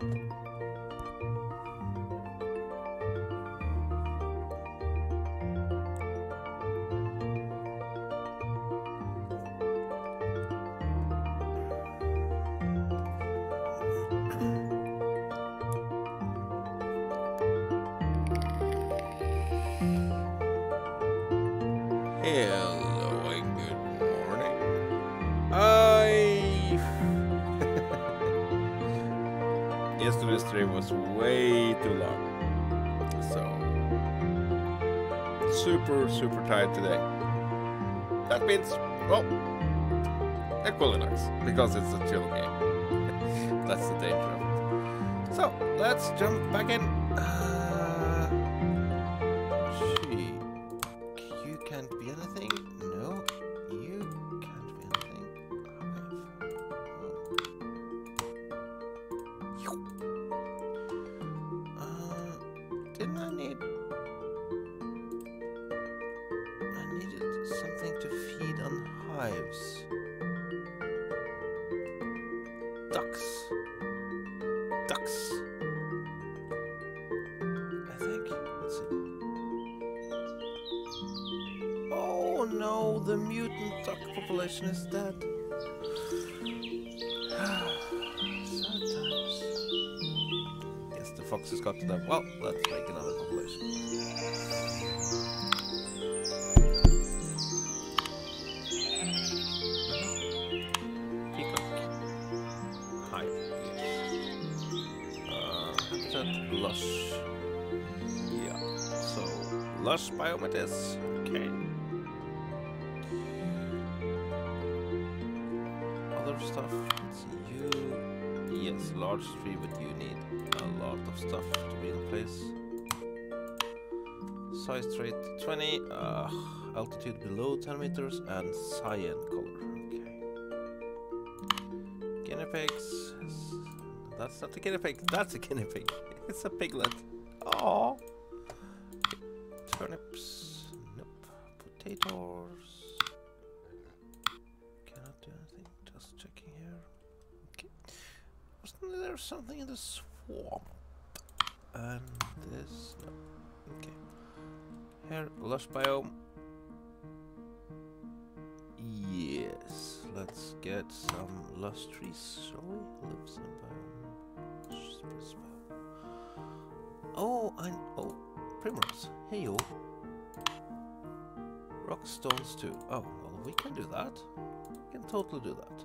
Hello super super tired today. That means well, nice because it's a chill game. That's the danger of it. So let's jump back in. Uh, lush biome it is. Okay. Other stuff. You. Yes, large tree, but you need a lot of stuff to be in place. Size trait 20. Uh, altitude below 10 meters and cyan color. Okay. Guinea pigs. That's not a guinea pig. That's a guinea pig. It's a piglet. Oh. Turnips. Nope. Potatoes. Cannot do anything. Just checking here. Okay. Wasn't there something in the swamp? And this. No. Okay. Here, lush biome. Yes. Let's get some lush trees, in biome. Oh, I. Oh, primrose. Hey, yo. Rock stones too. Oh, well, we can do that. We can totally do that.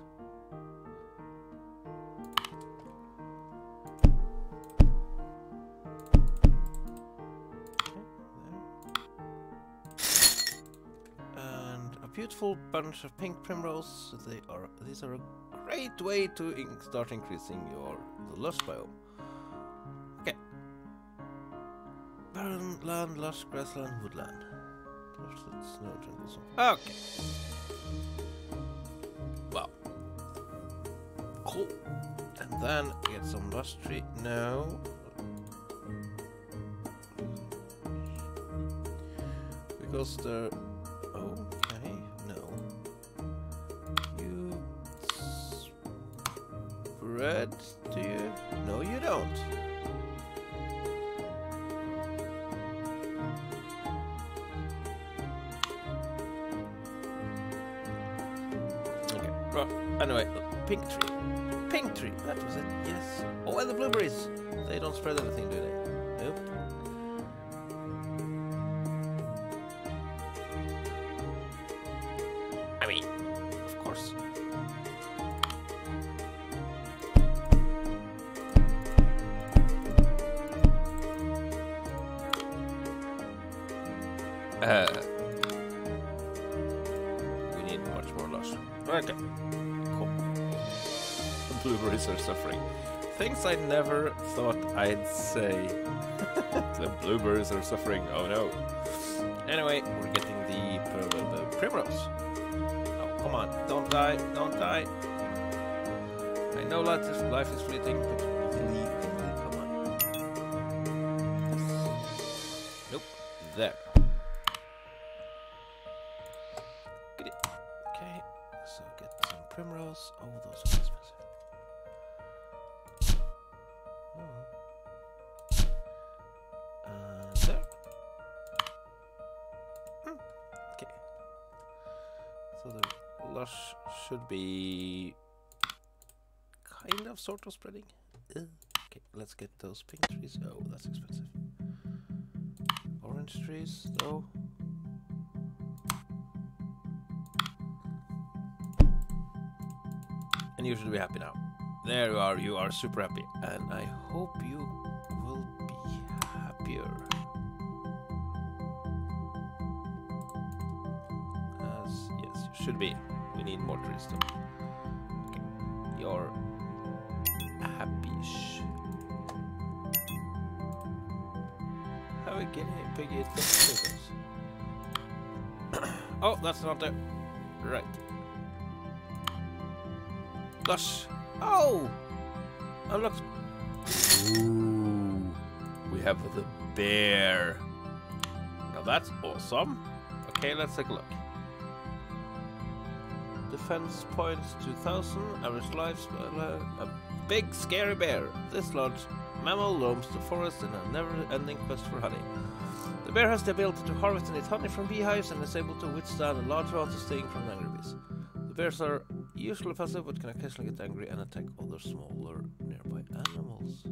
And a beautiful bunch of pink primrose. They are. These are a great way to in start increasing your the lush biome. Land, lush grassland, woodland. Snow jungles. Okay. Well. Cool. And then get some lush tree. No. Because the. Okay, no. You. Spread, I'd say. the blueberries are suffering. Oh no. Anyway, we're getting the, uh, pr- the primrose. Oh, come on. Don't die. Don't die. I know life is, life is fleeting, but really, get those pink trees. Oh, that's expensive. Orange trees, though. And you should be happy now. There you are, you are super happy. And I hope you will be happier. As, yes, you should be. We need more trees though. oh, that's not it. Right. Lush. Oh! Oh, look. Ooh. We have the bear. Now that's awesome. Okay, let's take a look. Defense points 2000. Average lifespan. A big scary bear. This large mammal roams the forest in a never-ending quest for honey. The bear has the ability to harvest and eat honey from beehives and is able to withstand a large amount of sting from angry bees. The bears are usually passive but can occasionally get angry and attack other smaller nearby animals.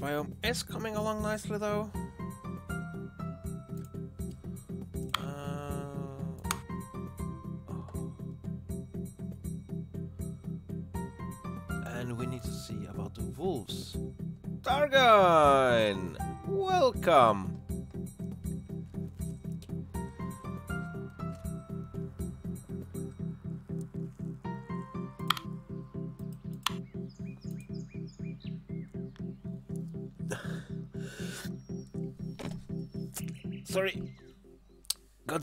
Biome is coming along nicely though. Uh. And we need to see about the wolves. Targon! Welcome!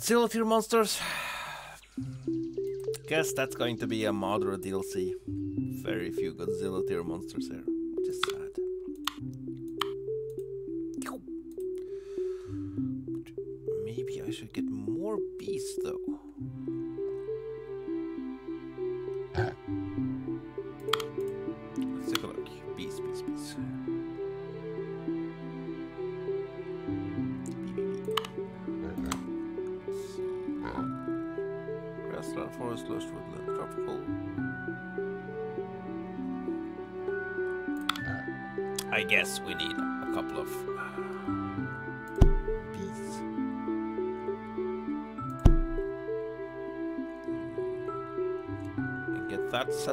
Godzilla tier monsters. Guess that's going to be a moderate DLC. Very few Godzilla tier monsters here,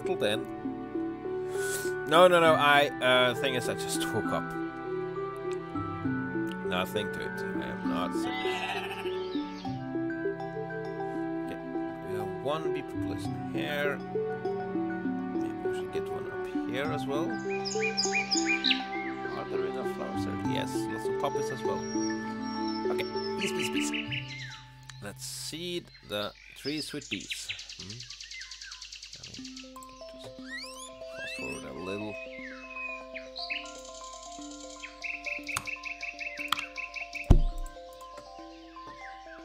settled in. No, no, no. I uh, thing is, I just woke up. Nothing to it. I am not. Okay, we have one bee population here. Maybe we should get one up here as well. Are there enough flowers there? Yes, lots of poppies as well. Okay. Let's seed the trees with bees. Hmm. Forward a little.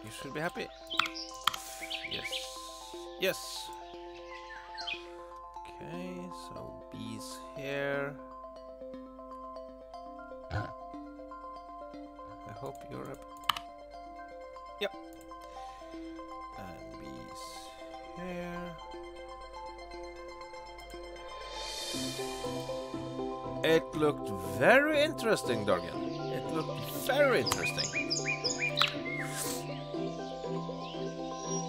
You should be happy. Yes. Yes. Okay, so bees here. Uh. I hope you're up. Yep. It looked very interesting, Dargan. It looked very interesting.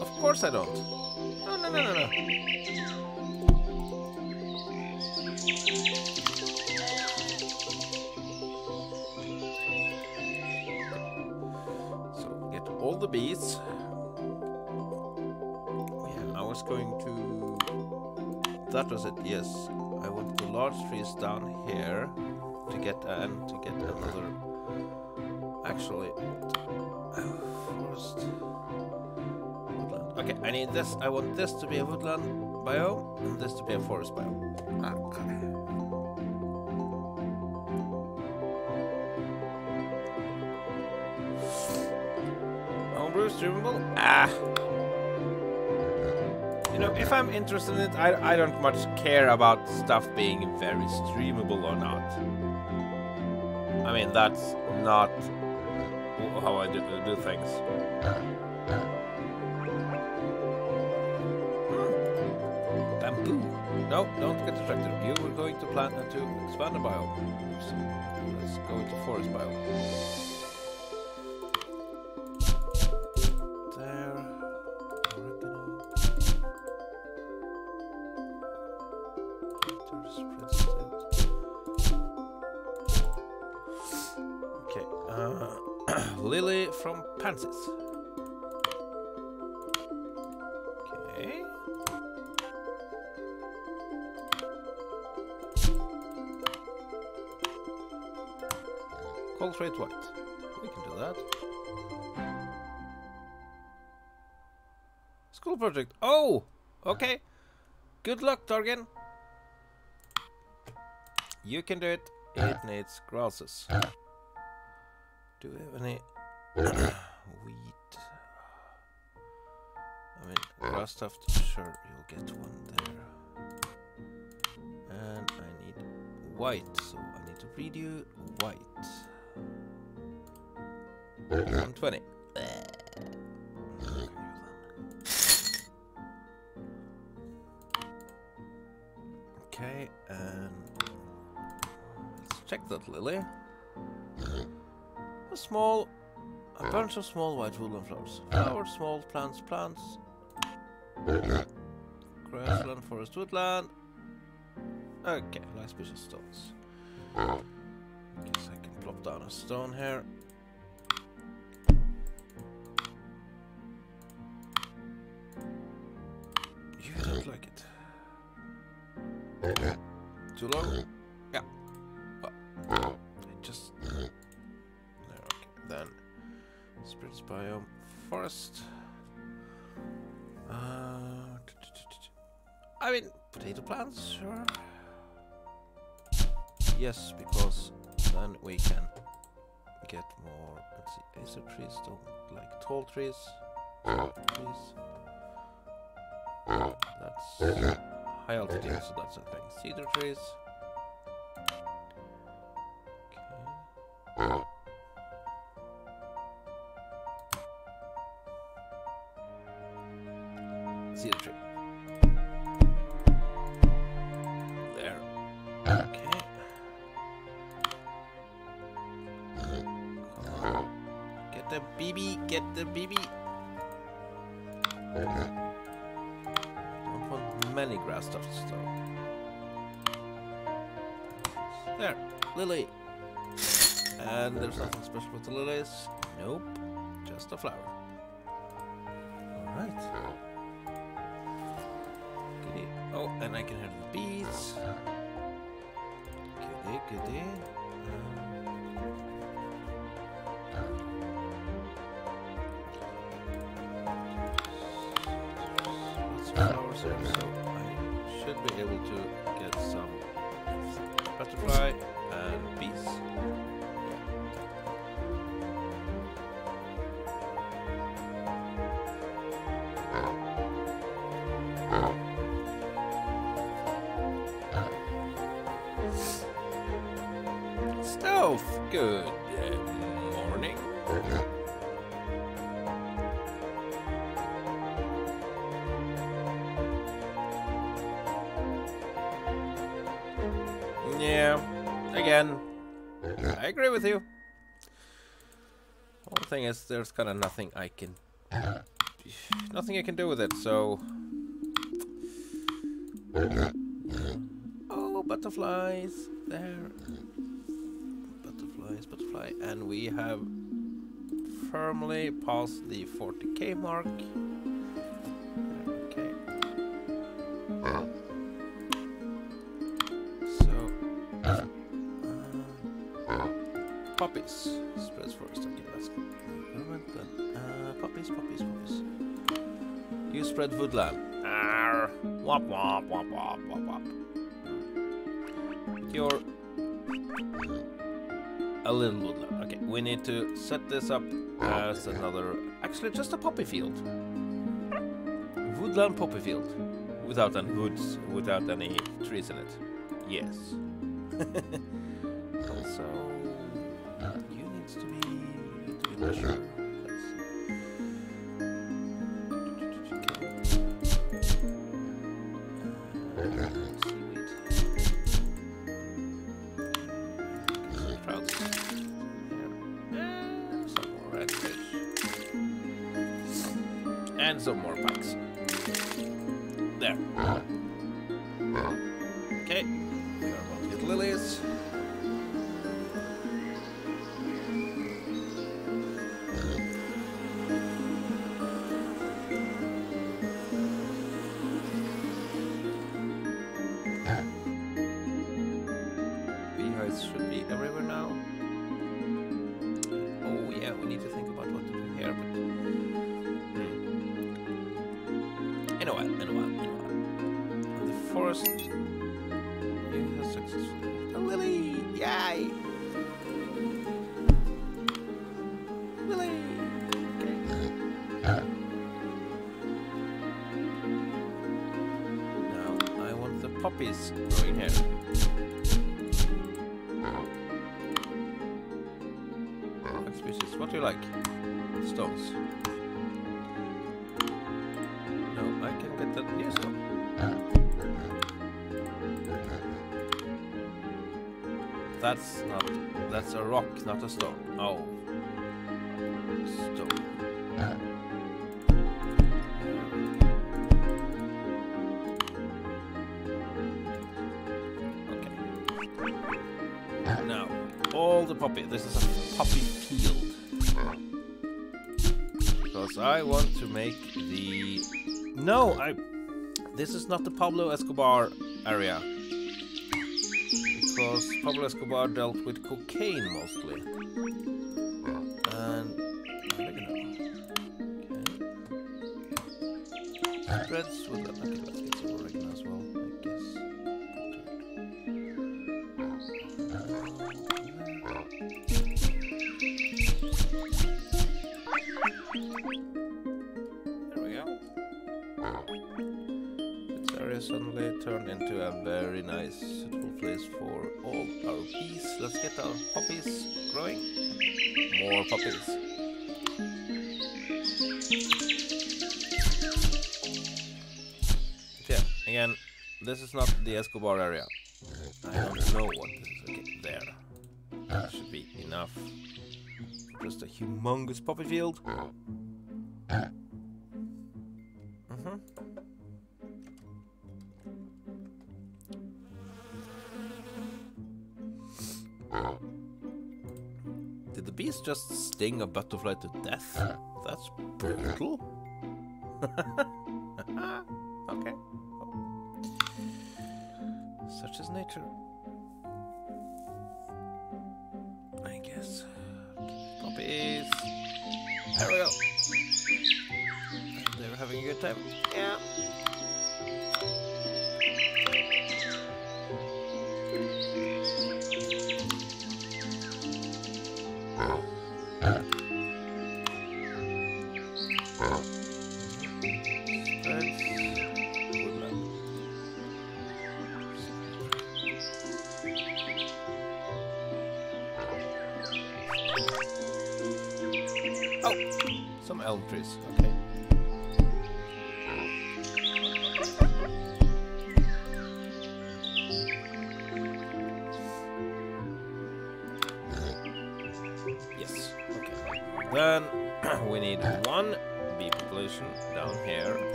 Of course I don't. No, no, no, no, no. So get all the bees. Yeah, I was going to. That was it. Yes, large trees down here to get and to get another. Actually, forest. Woodland. Okay, I need this. I want this to be a woodland biome and this to be a forest biome. Okay. Bruce, streamable? Ah! If I'm interested in it, I, I don't much care about stuff being very streamable or not. I mean, that's not how I do, do things. Bamboo. No, don't get distracted. You were going to plant and to expand the biome. So let's go into forest biome. Coltrate White. We can do that. School project. Oh! Okay. Good luck, Torgen. You can do it. It needs grasses. Do we have any wheat? I mean, grass stuff. Sure, you'll get one there. And I need white, so I need to breed you white. 120. Okay, and let's check that lily. A small, a bunch of small white woodland flowers. Flowers, small plants, plants. Grassland, forest, woodland. Okay, nice species stones. Guess I can plop down a stone here. Too long? Yeah. Well, just. There, okay. Then, spirits biome, forest. Uh, I mean, potato plants, sure. Yes, because then we can get more. Let's see, acer trees don't like tall trees. Trees. That's high altitude, so that's a thing. Cedar trees. So I should be able to get some butterfly and bees. Stealth, good with you. One thing is, there's kind of nothing I can, nothing I can do with it. So, oh, butterflies there, butterflies, butterfly, and we have firmly passed the 40k mark. To set this up as another, actually just a poppy field. Woodland poppy field. Without any woods, without any trees in it. Yes. also, you needs to be, to be. And some more packs. There. That's not. That's a rock, not a stone. Oh. Stone. Okay. Now, all the poppy. This is a poppy field. Because I want to make the. No, I. This is not the Pablo Escobar area. Pablo Escobar dealt with cocaine mostly. And. Oregano. Okay. Spreads with that. Let's get our poppies growing. More poppies. Yeah, again, this is not the Escobar area. I don't know what this is. Okay, there. That should be enough. Just a humongous poppy field. Mhm. Did the bees just sting a butterfly to death? That's brutal. okay. Such is nature. I guess. Puppies. There we go. They were having a good time. Yeah.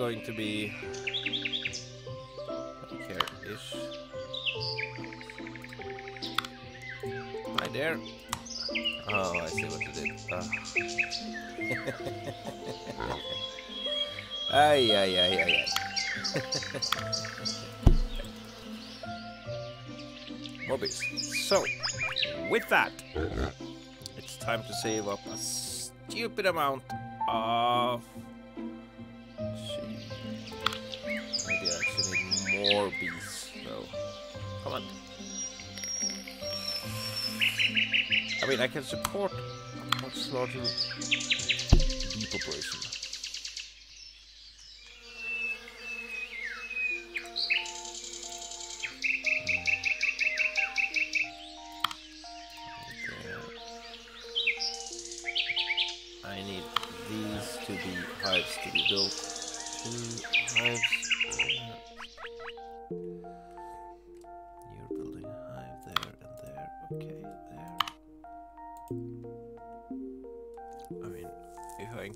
Going to be here ish. Right there. Oh, I see what you did. Oh. ay, ay, ay, ay, ay. More. So, with that, uh-huh. it's time to save up a stupid amount I can support much larger bee population.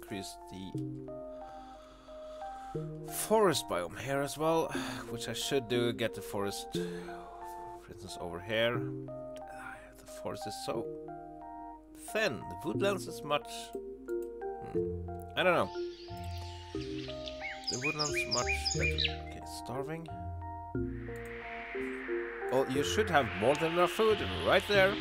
Increase the forest biome here as well, which I should do, get the forest, for instance, over here. Ah, The forest is so thin. The woodlands is much. Hmm, I don't know. The woodlands much better. Okay, starving. Oh, you should have more than enough food right there.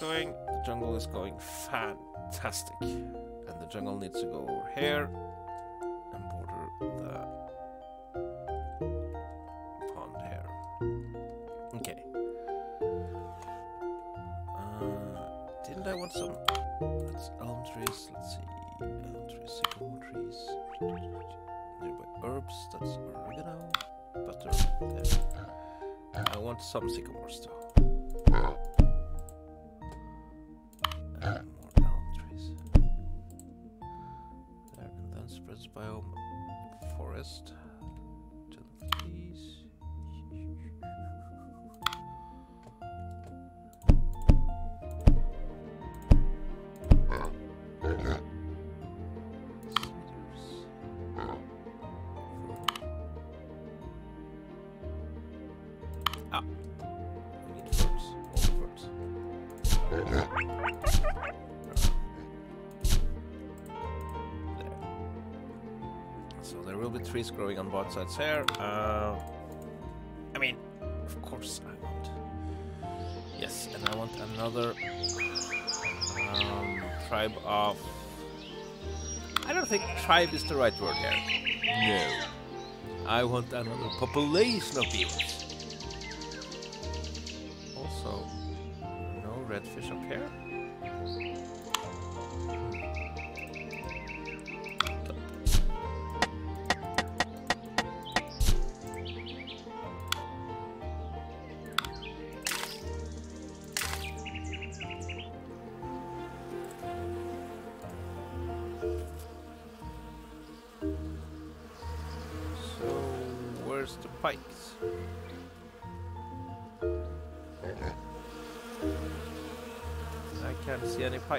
Going? The jungle is going fantastic. And the jungle needs to go over here and border the pond here. Okay. Uh, didn't I want some? That's elm trees. Let's see. Elm trees, sycamore trees. Nearby herbs. That's oregano. Butter. There. I want some sycamores though. Biome forest. Trees growing on both sides here. Uh, I mean, of course I want. Yes, and I want another um, tribe of. I don't think tribe is the right word here. No. I want another population of bees.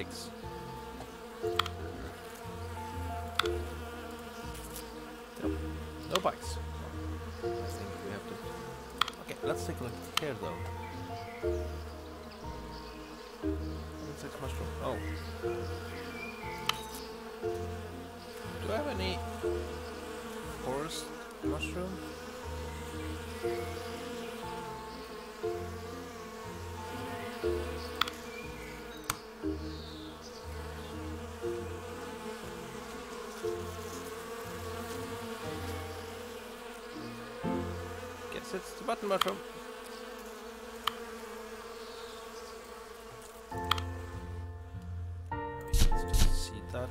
See Mushroom. Let's see that.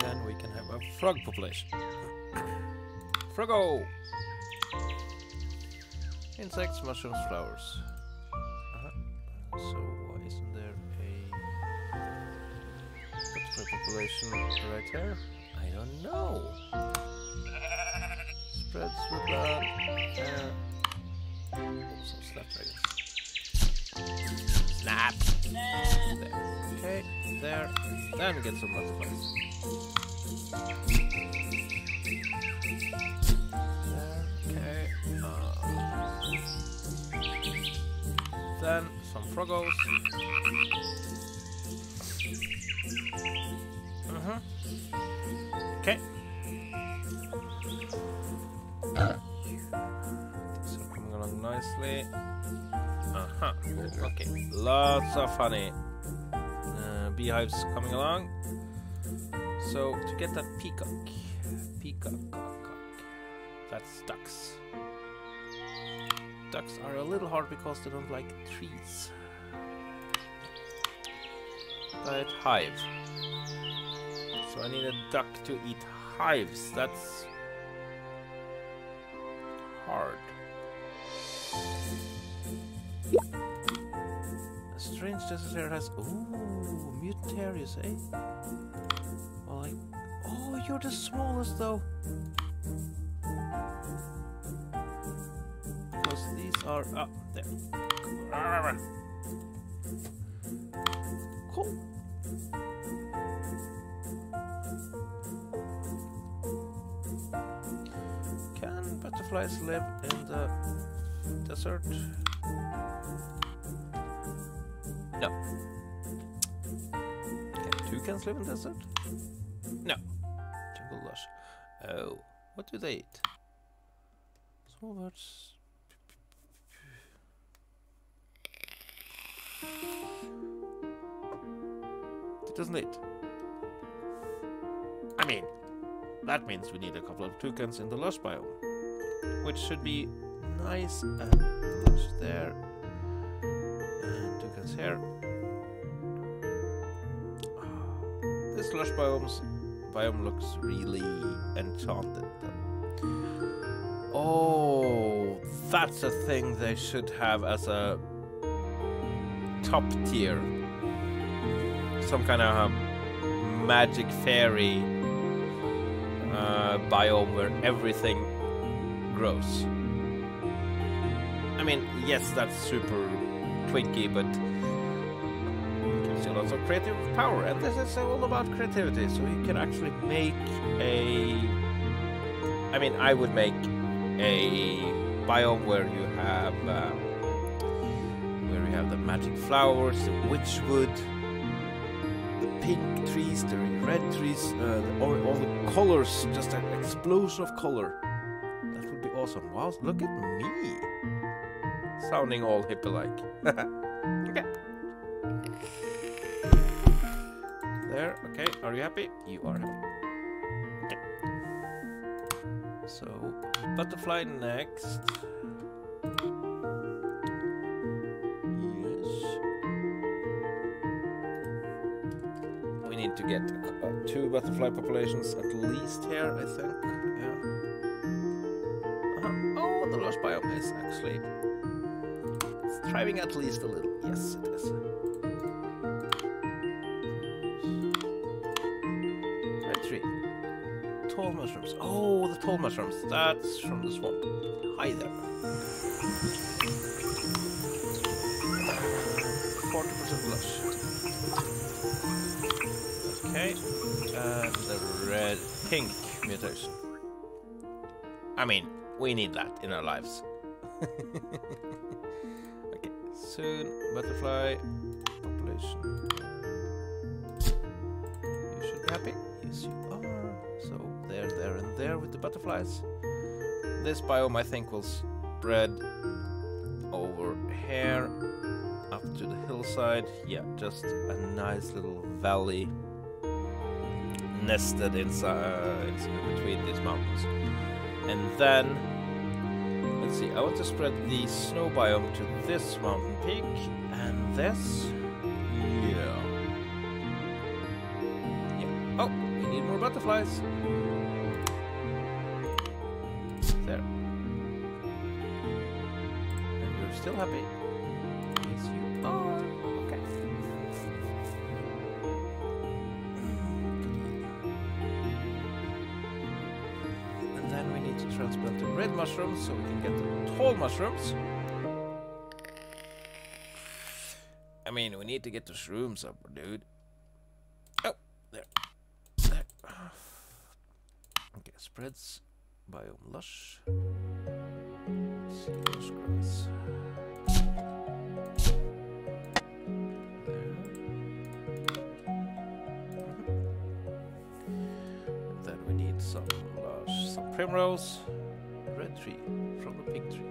Then we can have a frog population. Froggo! Insects, mushrooms, flowers. right there. I don't know. Spreads with that. Uh, oops, snap. Snap! There. Okay, there. Then get some butterflies. Okay. Uh, then some froggles. Uh-huh. Okay. Coming along nicely. Uh-huh. Okay. Lots of honey. Uh, beehives coming along. So to get that peacock, peacock, cock, cock, that's ducks. Ducks are a little hard because they don't like trees. But hive. So I need a duck to eat hives. That's hard. A strange desert has ooh mutarius, eh? Well, like oh, you're the smallest though. Because these are up there. Cool. Butterflies live in the desert? No. Can toucans live in desert? No. Jungle lush. Oh, what do they eat? Small birds. It doesn't eat. I mean, that means we need a couple of toucans in the lush biome, which should be nice and lush there, and toucans here. This lush biomes biome looks really enchanted. Oh, that's a thing they should have as a top tier. Some kind of magic fairy uh, biome where everything grows. I mean, yes, that's super twinky, but gives you lots of creative power, and this is all about creativity. So you can actually make a. I mean, I would make a biome where you have um, where you have the magic flowers, the witchwood, the pink trees, the red trees, uh, all, all the colors, just an explosion of color. That would be awesome. Wow, look at me, sounding all hippie-like. okay. There. Okay. Are you happy? You are happy. Okay. So butterfly next. Yes. We need to get uh, two butterfly populations at least here, I think. Actually it's thriving at least a little. Yes, it is. Red tree. Tall mushrooms. Oh, the tall mushrooms. That's from the swamp. Hi there. 40% lush. Okay. And the red pink mutation. I mean, we need that in our lives. okay, soon butterfly population. You should be happy. Yes, you are. So there, there, and there with the butterflies. This biome, I think, will spread over here up to the hillside. Yeah, just a nice little valley nested inside in between these mountains. And then, let's see, I want to spread the snow biome to this mountain peak and this. Yeah. Yeah. Oh, we need more butterflies. There. And you're still happy? mushrooms, so we can get the tall mushrooms. I mean, we need to get the shrooms up, dude. Oh, there. There. Okay, spreads. Biome lush. Lush grass. There. Then we need some some primrose red tree from the pink tree.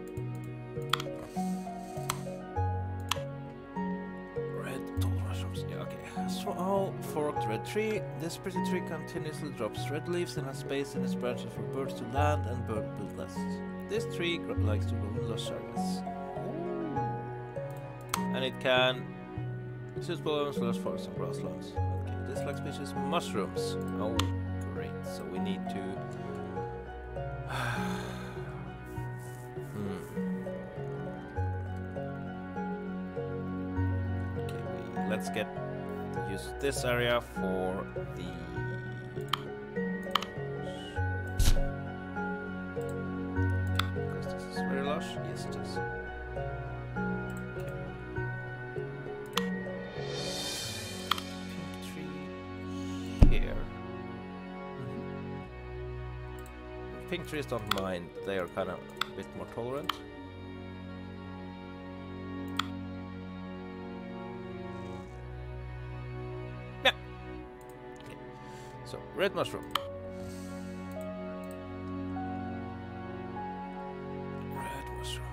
Red tall mushrooms. Yeah, okay. Small forked red tree. This pretty tree continuously drops red leaves and has space in its branches for birds to land and bird build nests. This tree likes to grow in lush areas. And it can suitable in lush forests and grasslands. Okay, this like species mushrooms. Oh, great. So we need to. Let's get use this area for the because this is very lush. Yes, it is. Okay. Pink tree here. Mm-hmm. Pink trees don't mind; they are kind of a bit more tolerant. Red mushroom. Red mushroom.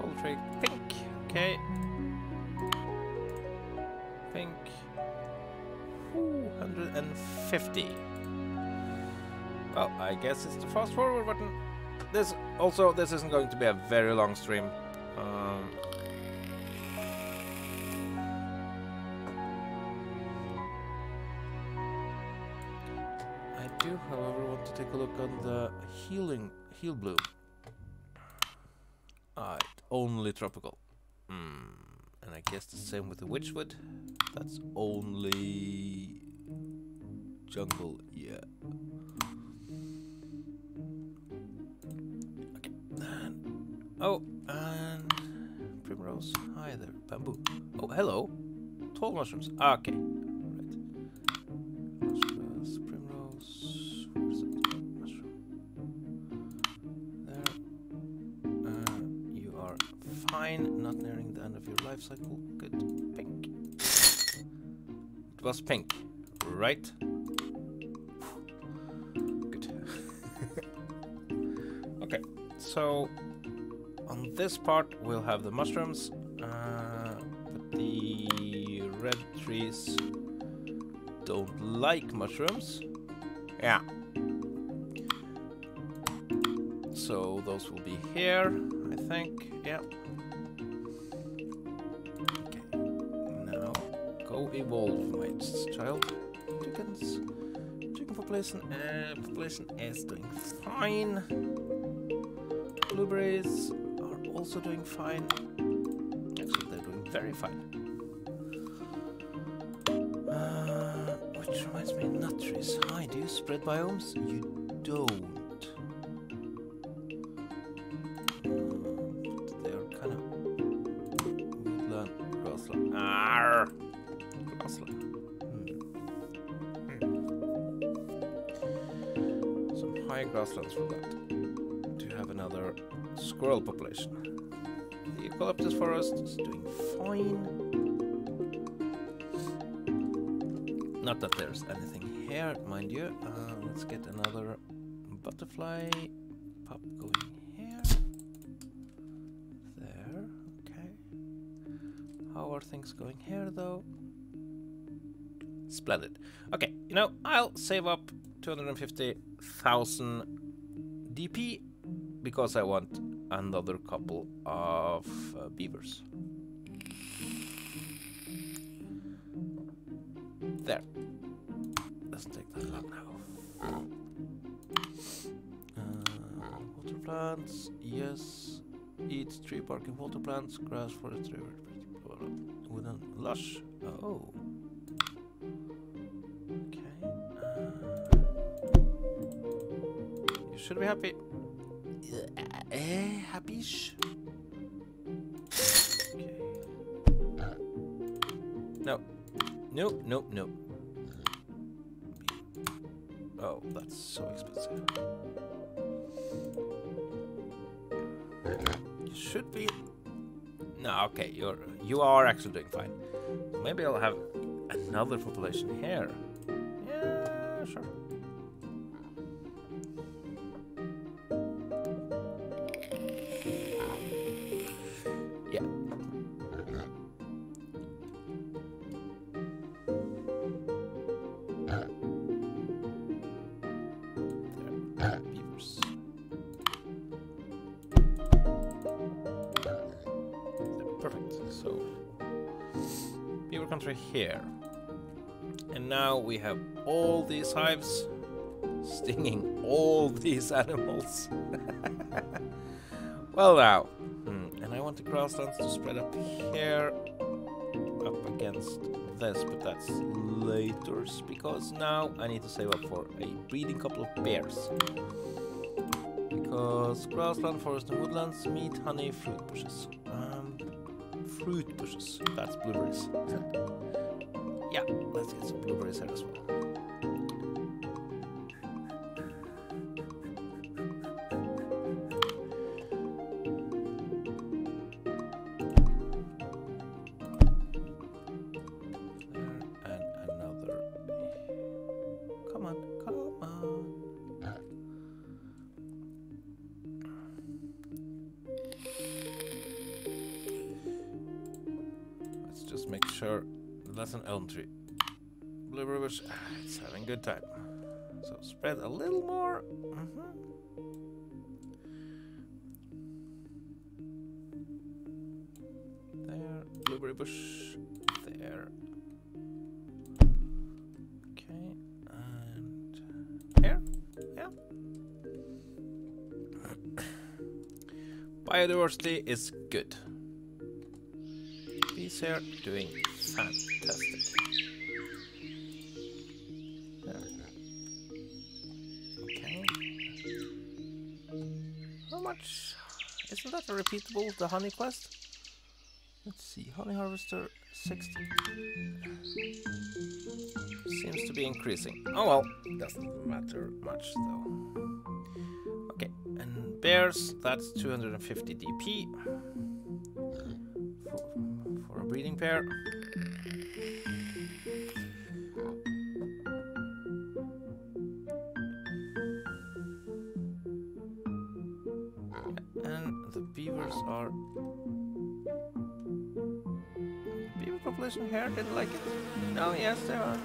Poultry pink. Okay. Pink. Ooh, 150. Well, I guess it's the fast forward button. This also this isn't going to be a very long stream. Heal. Ah, it only tropical. Hmm. And I guess the same with the witchwood. That's only jungle, yeah. Okay. And, oh, and primrose. Hi there, bamboo. Oh, hello. Tall mushrooms. Okay. Life. Good. Pink. It was pink, right? Good. okay, so on this part we'll have the mushrooms, uh, the red trees don't like mushrooms. Yeah. So those will be here, I think. Yeah. Evolve, my child. Chickens. Chicken population. Uh, population is doing fine. Blueberries are also doing fine. Actually, they're doing very fine. Uh, which reminds me, nut trees. Hi, do you spread biomes? You don't. Population. The eucalyptus forest is doing fine. Not that there's anything here, mind you. Uh, let's get another butterfly pop going here. There, okay. How are things going here though? Splendid. Okay, you know, I'll save up 250,000 DP because I want another couple of uh, beavers. There. Doesn't take that long now. Uh, water plants, yes. Eat tree bark and water plants, grass, for forest, river, wooden lush. Oh. Okay. Uh, you should be happy. Eh, happy-ish. Okay. Nope, nope, nope. Oh, that's so expensive. You should be. No, okay, you're you are actually doing fine. Maybe I'll have another population here. Yeah, sure. Hives stinging all these animals. well now. Hmm, And I want the grasslands to spread up here up against this, but that's later because now I need to save up for a breeding couple of bears. Because grassland, forest, and woodlands, meat, honey, fruit bushes. Um, fruit bushes. That's blueberries. Yeah, let's get some blueberries here as well. Spread a little more. Mhm. There, blueberry bush. There. Okay, and here. Yeah. Biodiversity is good. Bees here doing fantastic. Much? Isn't that a repeatable, the honey quest? Let's see, honey harvester 60. Seems to be increasing. Oh well, doesn't matter much though. Okay, and bears, that's 250 DP for, for a breeding pair. Population here didn't like it. No, yes, they are.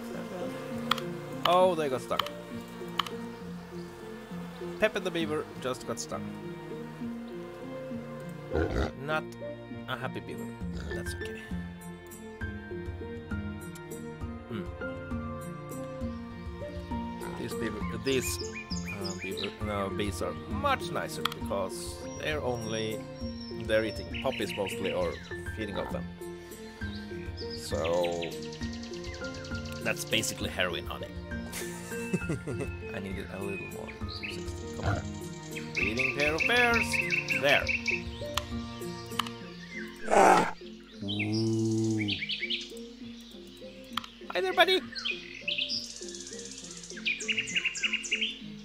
Oh, they got stuck. Pepe the beaver just got stuck. Not a happy beaver. That's okay. Hmm. These beaver, these uh, beaver, no, bees are much nicer because they're only they're eating puppies mostly or feeding off them. So that's basically heroin honey. I needed a little more. 60. Come on. Breeding pair of bears. There. Hi there, buddy.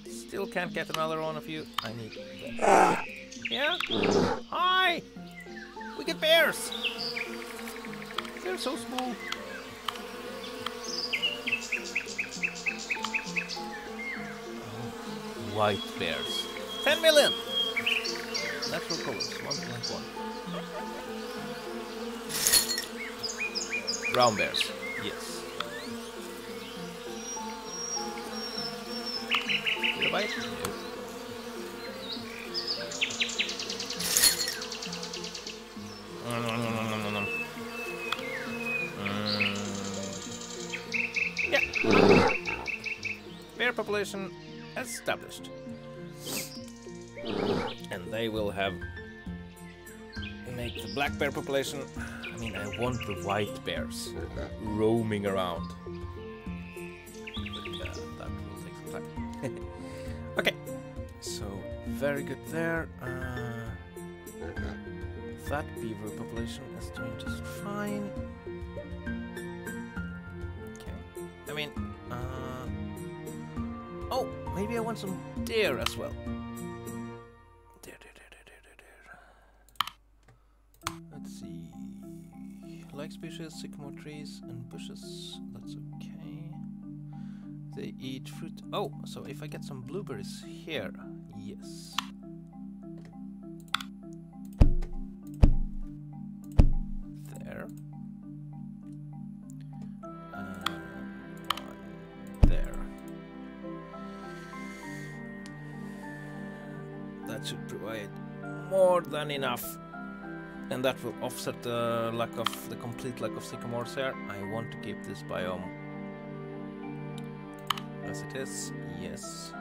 Still can't get another one of you. I need. that. Ah. Yeah. Hi. We get bears. So small. White bears. 10 million! Natural colors, 1.1. Brown bears, Established. And they will have make the black bear population. I mean, I want the white bears roaming around. But, uh, that will take some time. okay, so very good there. Uh, that beaver population is doing just fine. Want some deer as well. Deer, deer, deer. Let's see. Like species, sycamore trees and bushes. That's okay. They eat fruit. Oh, so if I get some blueberries here, yes. Provide more than enough. And that will offset the lack of the complete lack of sycamores here. I want to keep this biome as it is. Yes.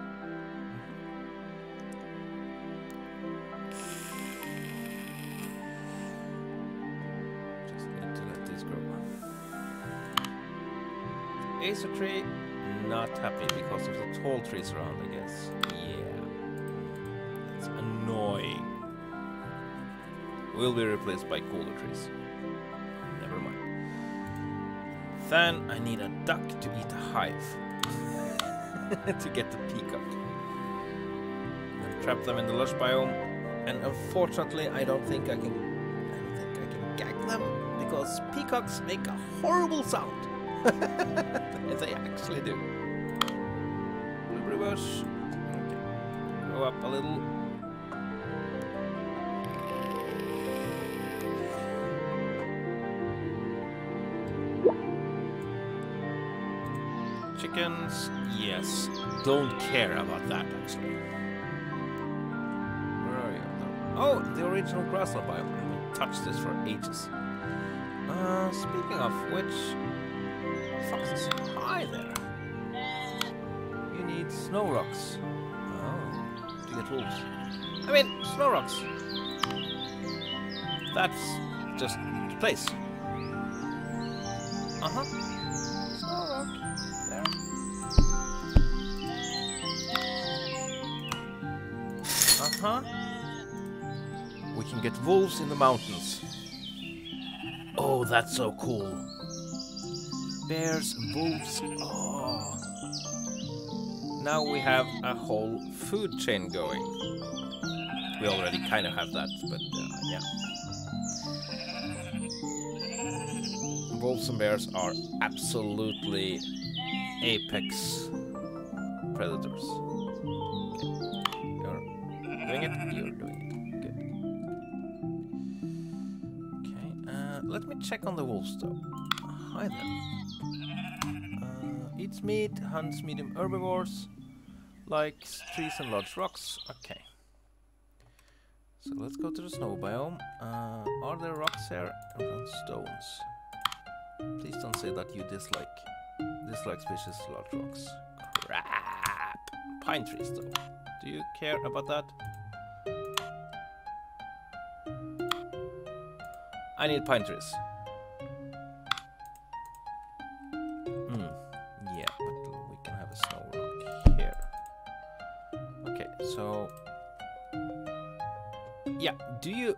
Just need to let this grow. Acer tree, not happy because of the tall trees around, I guess. Yeah. Will be replaced by cooler trees. Never mind. Then I need a duck to eat a hive. to get the peacock. And trap them in the lush biome. And unfortunately, I don't think I can. I don't think I can gag them because peacocks make a horrible sound. they actually do. Blueberry bush. Okay. Grow up a little. Chickens, yes. Don't care about that, actually. Where are you? Oh, the original grassland biome. I haven't touched this for ages. Uh, speaking of which, foxes, hi there. You need snow rocks. Oh, to get wolves. I mean, snow rocks. That's just the place. Uh can get wolves in the mountains. Oh, that's so cool. Bears, wolves. Oh. Now we have a whole food chain going. We already kind of have that, but uh, yeah. Wolves and bears are absolutely apex predators. On the wolves though. Hi there. Uh, eats meat, hunts medium herbivores, likes trees and large rocks. Okay. So let's go to the snow biome. Uh, are there rocks here? Stones. Please don't say that you dislike dislike species large rocks. Crap! Pine trees though. Do you care about that? I need pine trees. So yeah. Do you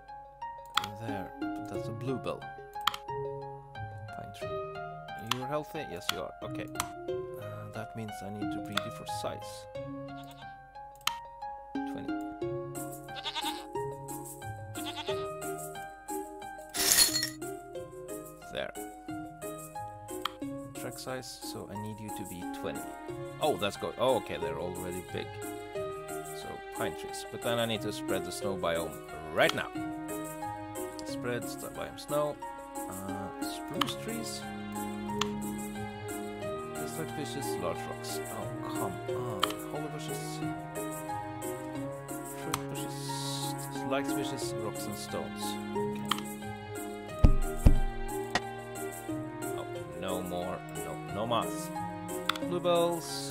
there? That's a bluebell pine tree. You're healthy? Yes, you are. Okay. Uh, that means I need to breed you for size. 20. There. Track size, so I need you to be 20. Oh, that's good. Oh, okay, they're already big. Pine trees. But then I need to spread the snow biome right now. Spread snow biome snow. Uh, spruce trees. Dislike fishes, large rocks. Oh, come on. Holly bushes. Fruit bushes. Like fishes, rocks and stones. Okay. Oh, no more. No, no moss. Bluebells.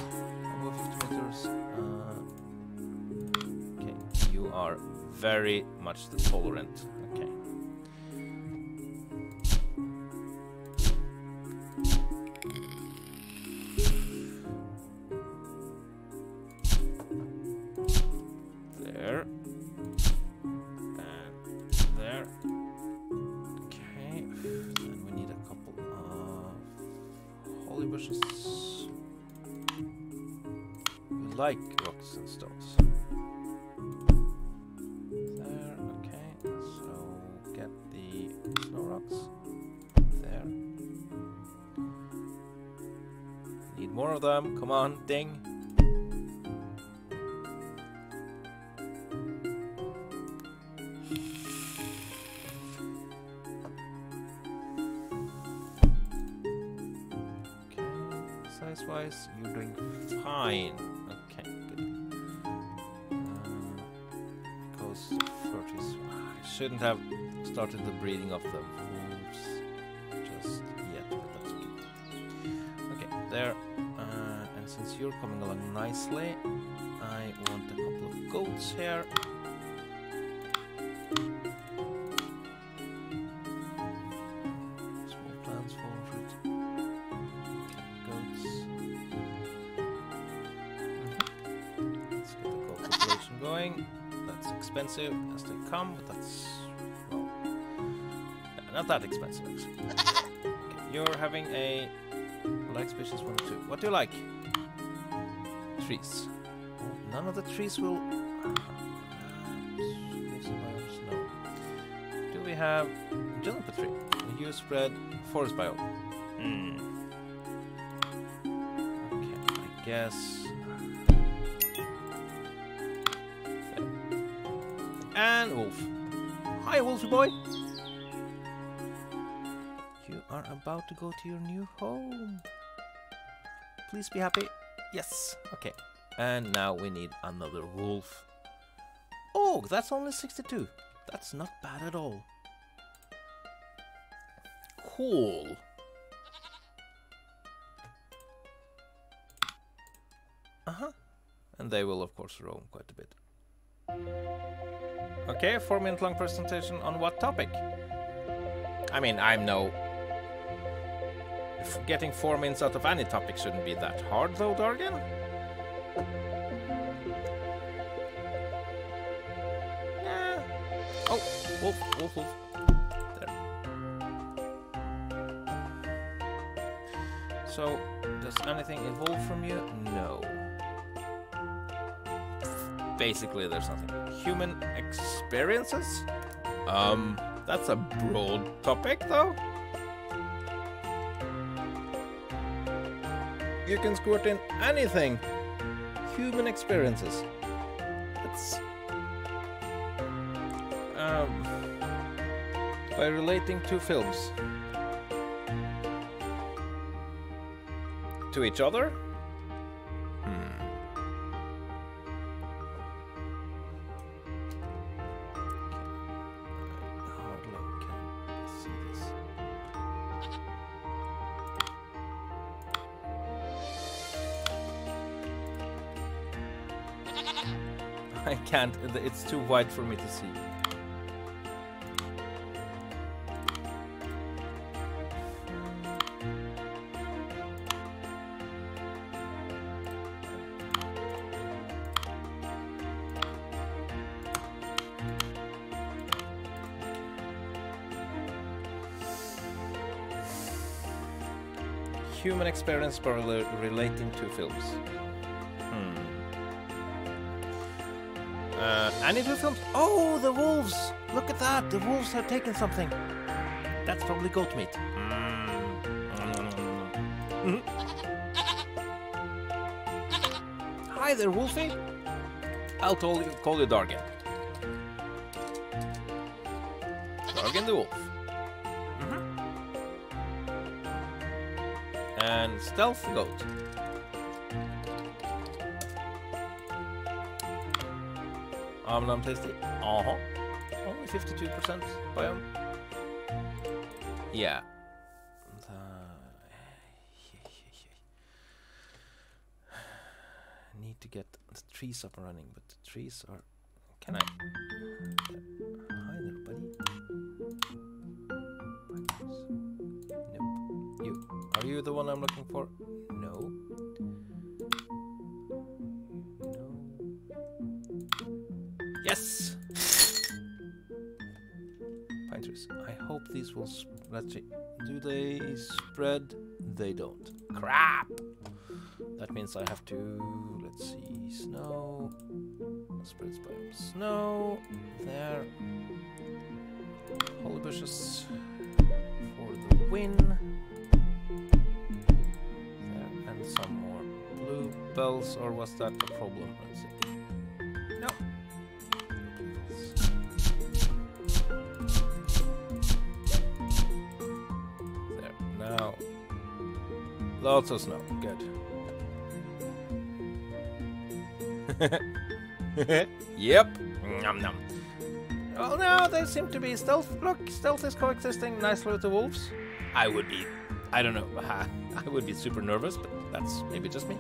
Very much the tolerant. The breeding of the wolves just yet, but that's okay. Okay, there. Uh, and since you're coming along nicely, I want a couple of goats here. Going. That's expensive as they come, but that's not that expensive. Okay, you're having a like species one or two. What do you like? Trees. None of the trees will. No. Do we have juniper tree? You spread forest biome. Hmm. Okay, I guess. And wolf. Hi, wolfie boy. About to go to your new home. Please be happy. Yes. Okay. And now we need another wolf. Oh, that's only 62. That's not bad at all. Cool. Uh-huh. And they will, of course, roam quite a bit. Okay, four minute long presentation on what topic? I mean, I'm no... Getting four minutes out of any topic shouldn't be that hard, though, Dargan. Yeah. Oh, wolf, wolf, wolf. There. So, does anything evolve from you? No. Basically, there's nothing. Human experiences? Um, that's a broad topic, though. You can squirt in anything. Human experiences. That's. Um. By relating two films to each other? It's too wide for me to see. Human experience relating to films. Any two films? Oh, the wolves! Look at that! The wolves have taken something. That's probably goat meat. Mm. Hi there, Wolfie. I'll call you, call you Dargan. Dargan the wolf. Mhm. And stealth goat. I'm non tasty. Uh huh. Only 52% biome. Yeah. Need to get the trees up and running, but the trees are. Can I? Hi there, buddy. Nope. You. Are you the one I'm looking for? No. Yes! Pine trees. I hope these will. Let's see. Do they spread? They don't. Crap! that means I have to, let's see, snow, spreads by snow, there, holly bushes for the win, there, and some more blue bells, or was that the problem? Let's see. Lots of snow, good. yep. Nom nom. Well, now they seem to be stealth. Look, stealth is coexisting nicely with the wolves. I would be, I don't know, I would be super nervous, but that's maybe just me.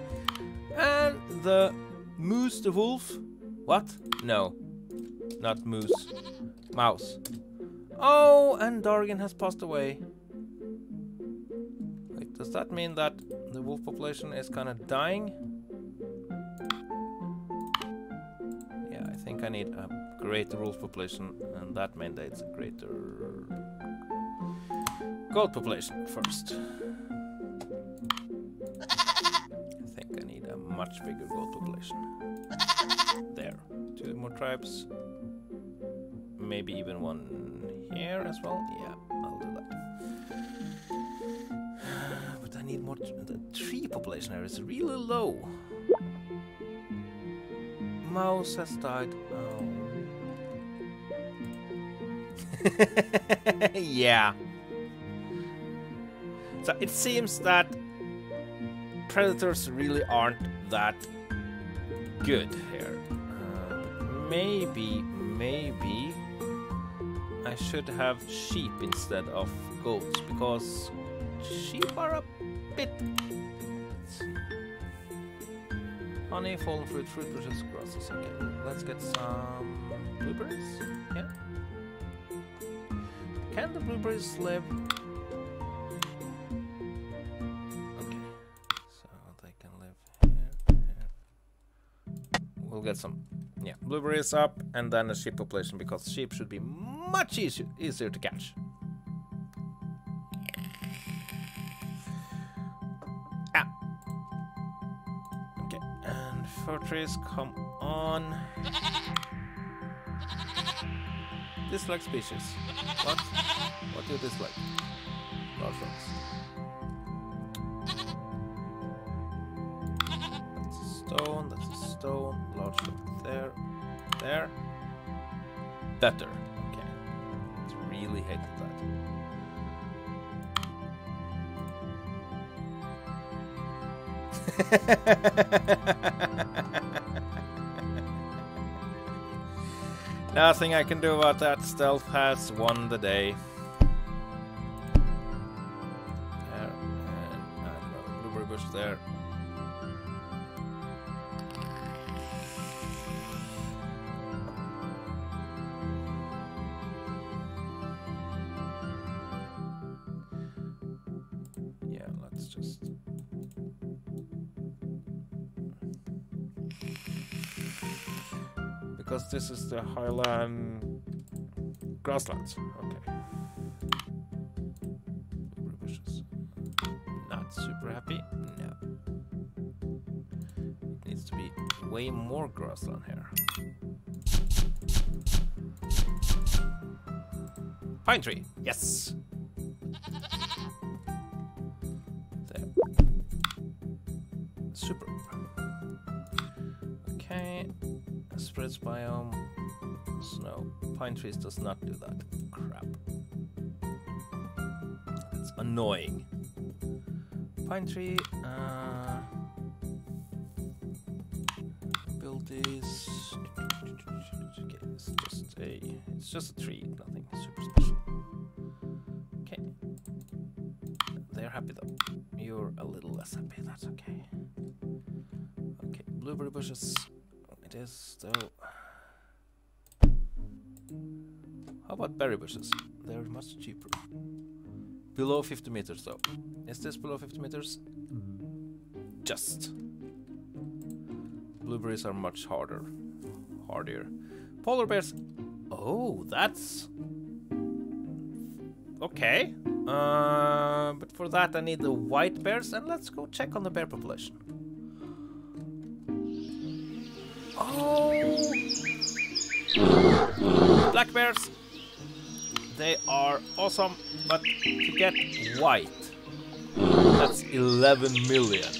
And the moose, the wolf. What? No, not moose. Mouse. Oh, and Dargan has passed away. Wait, does that mean that wolf population is kind of dying? Yeah, I think I need a greater wolf population, and that mandates a greater goat population first. I think I need a much bigger goat population. There. Two more tribes. Maybe even one here as well. Yeah, I need more. the tree population here is really low mouse has died. Oh. yeah. So it seems that predators really aren't that good here. Uh, maybe, maybe I should have sheep instead of goats because sheep are a bit Honey, fallen fruit, fruit bushes, grasses. Okay, let's get some blueberries. Yeah. Can the blueberries live? Okay, so they can live here, here. We'll get some, yeah, blueberries up, and then a sheep population because sheep should be much easier easier to catch. Trees, come on. dislike species. What? What do you dislike? Rocks. That's a stone, that's a stone, large rock there, there. Better. Okay. Really hated that. Nothing I can do about that. Stealth has won the day. Highland um, grasslands. Okay. Bushes. Not super happy. No. It needs to be way more grassland here. Pine tree. Yes. Pine does not do that. Crap. It's annoying. Pine tree, uh, abilities. Okay, it's just a, it's just a tree, nothing super special. Okay. They're happy though. You're a little less happy, that's okay. Okay, blueberry bushes it is, though. How about berry bushes? They're much cheaper. Below 50 meters, though. Is this below 50 meters? Just. Blueberries are much harder. Hardier. Polar bears. Oh, that's... Okay. Uh, but for that I need the white bears, and let's go check on the bear population. Oh! Black bears! They are awesome, but to get white, that's 11 million.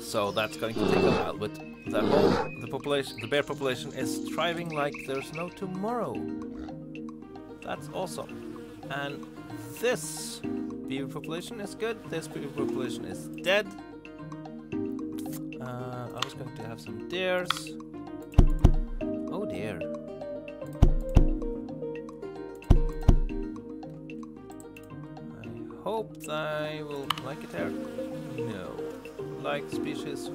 So that's going to take a while, but the whole the population the bear population is thriving like there's no tomorrow. That's awesome. And this beaver population is good. This beaver population is dead. Uh, I was going to have some deers. Oh dear. Hope I will like it there. No. Like species.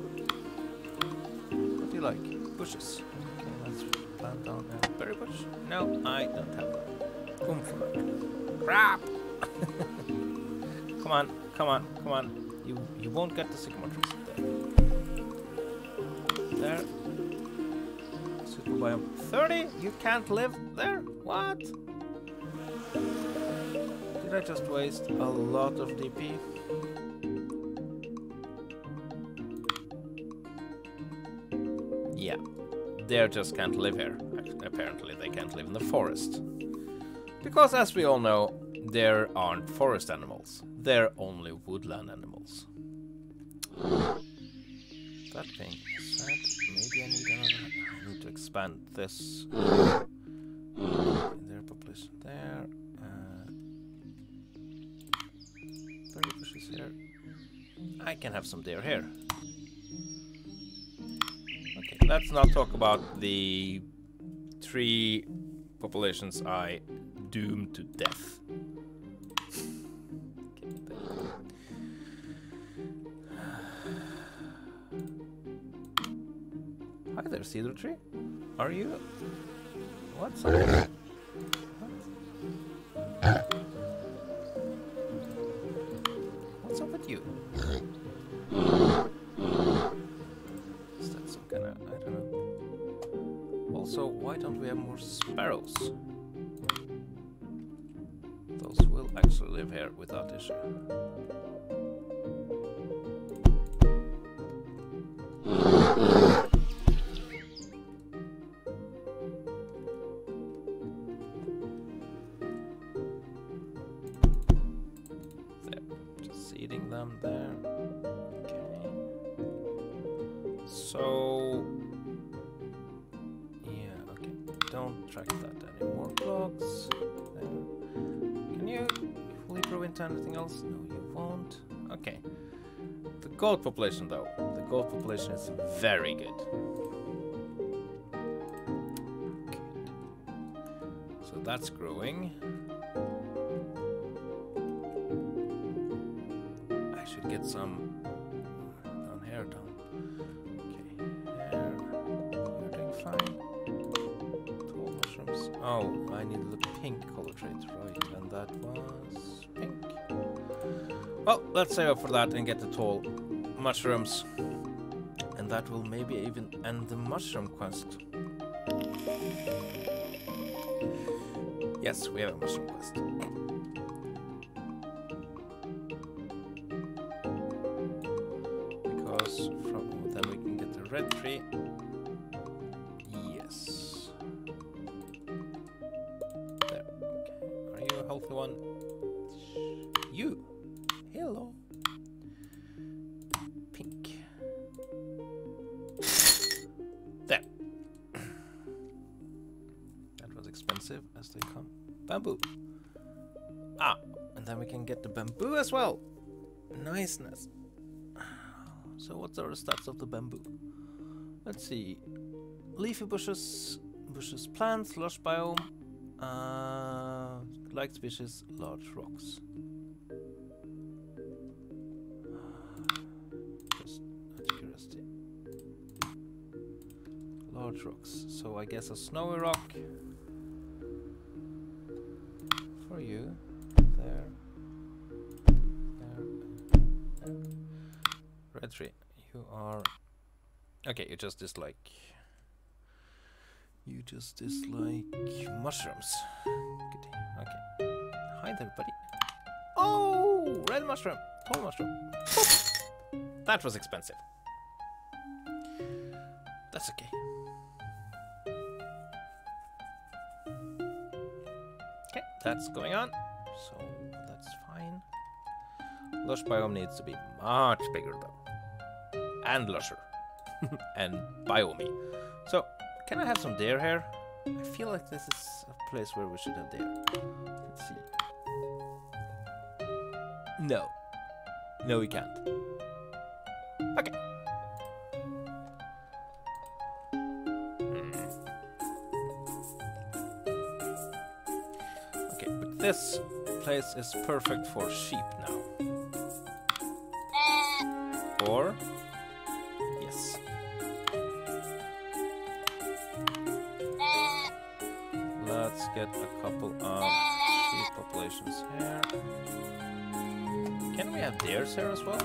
What do you like? Bushes. Okay, let's plant down a berry bush. No, I don't have. Oomph. Crap! come on, come on, come on. You you won't get the sycamore trees there. There. Super biome 30? You can't live there? What? Did I just waste a lot of DP? Yeah, they just can't live here. Apparently, they can't live in the forest. Because, as we all know, there aren't forest animals. They're only woodland animals. That being said, maybe I need another. I need to expand this. Their population there. I can have some deer here. Okay, let's not talk about the three populations I doomed to death. Hi there, cedar tree. Are you? What's up? What? What's up with you? Is that some kind of I don't know. Also, why don't we have more sparrows? Those will actually live here without issue. goat population, though. The goat population is very good. Good. So that's growing. I should get some down here, down. Okay, here. You're doing fine. Tall mushrooms. Oh, I need the pink color trait, right? And that was pink. Well, let's save up for that and get the tall mushrooms. And that will maybe even end the mushroom quest. Yes, we have a mushroom quest. As they come. Bamboo. Ah, and then we can get the bamboo as well. Niceness. So what's our stats of the bamboo? Let's see. Leafy bushes, bushes, plants, lush biome, uh, like species, large rocks. Just out of curiosity. Large rocks. So I guess a snowy rock You are. Okay, you just dislike. You just dislike mushrooms. Good. Okay. Hi there, buddy. Oh, red mushroom. Tall mushroom. That was expensive. that's okay. Okay, that's going on. So that's fine. Lush biome needs to be much bigger though. And lusher. and biome. So, can I have some deer here? I feel like this is a place where we should have deer. Let's see. No. No, we can't. Okay. Hmm. Okay, but this place is perfect for sheep now. Or get a couple of sheep populations here. Can we have theirs here as well?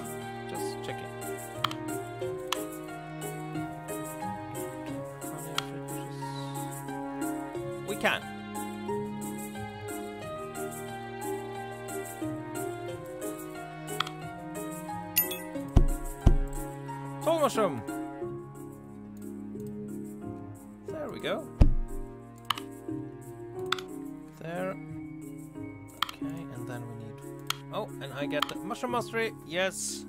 Mushroom mastery. Yes.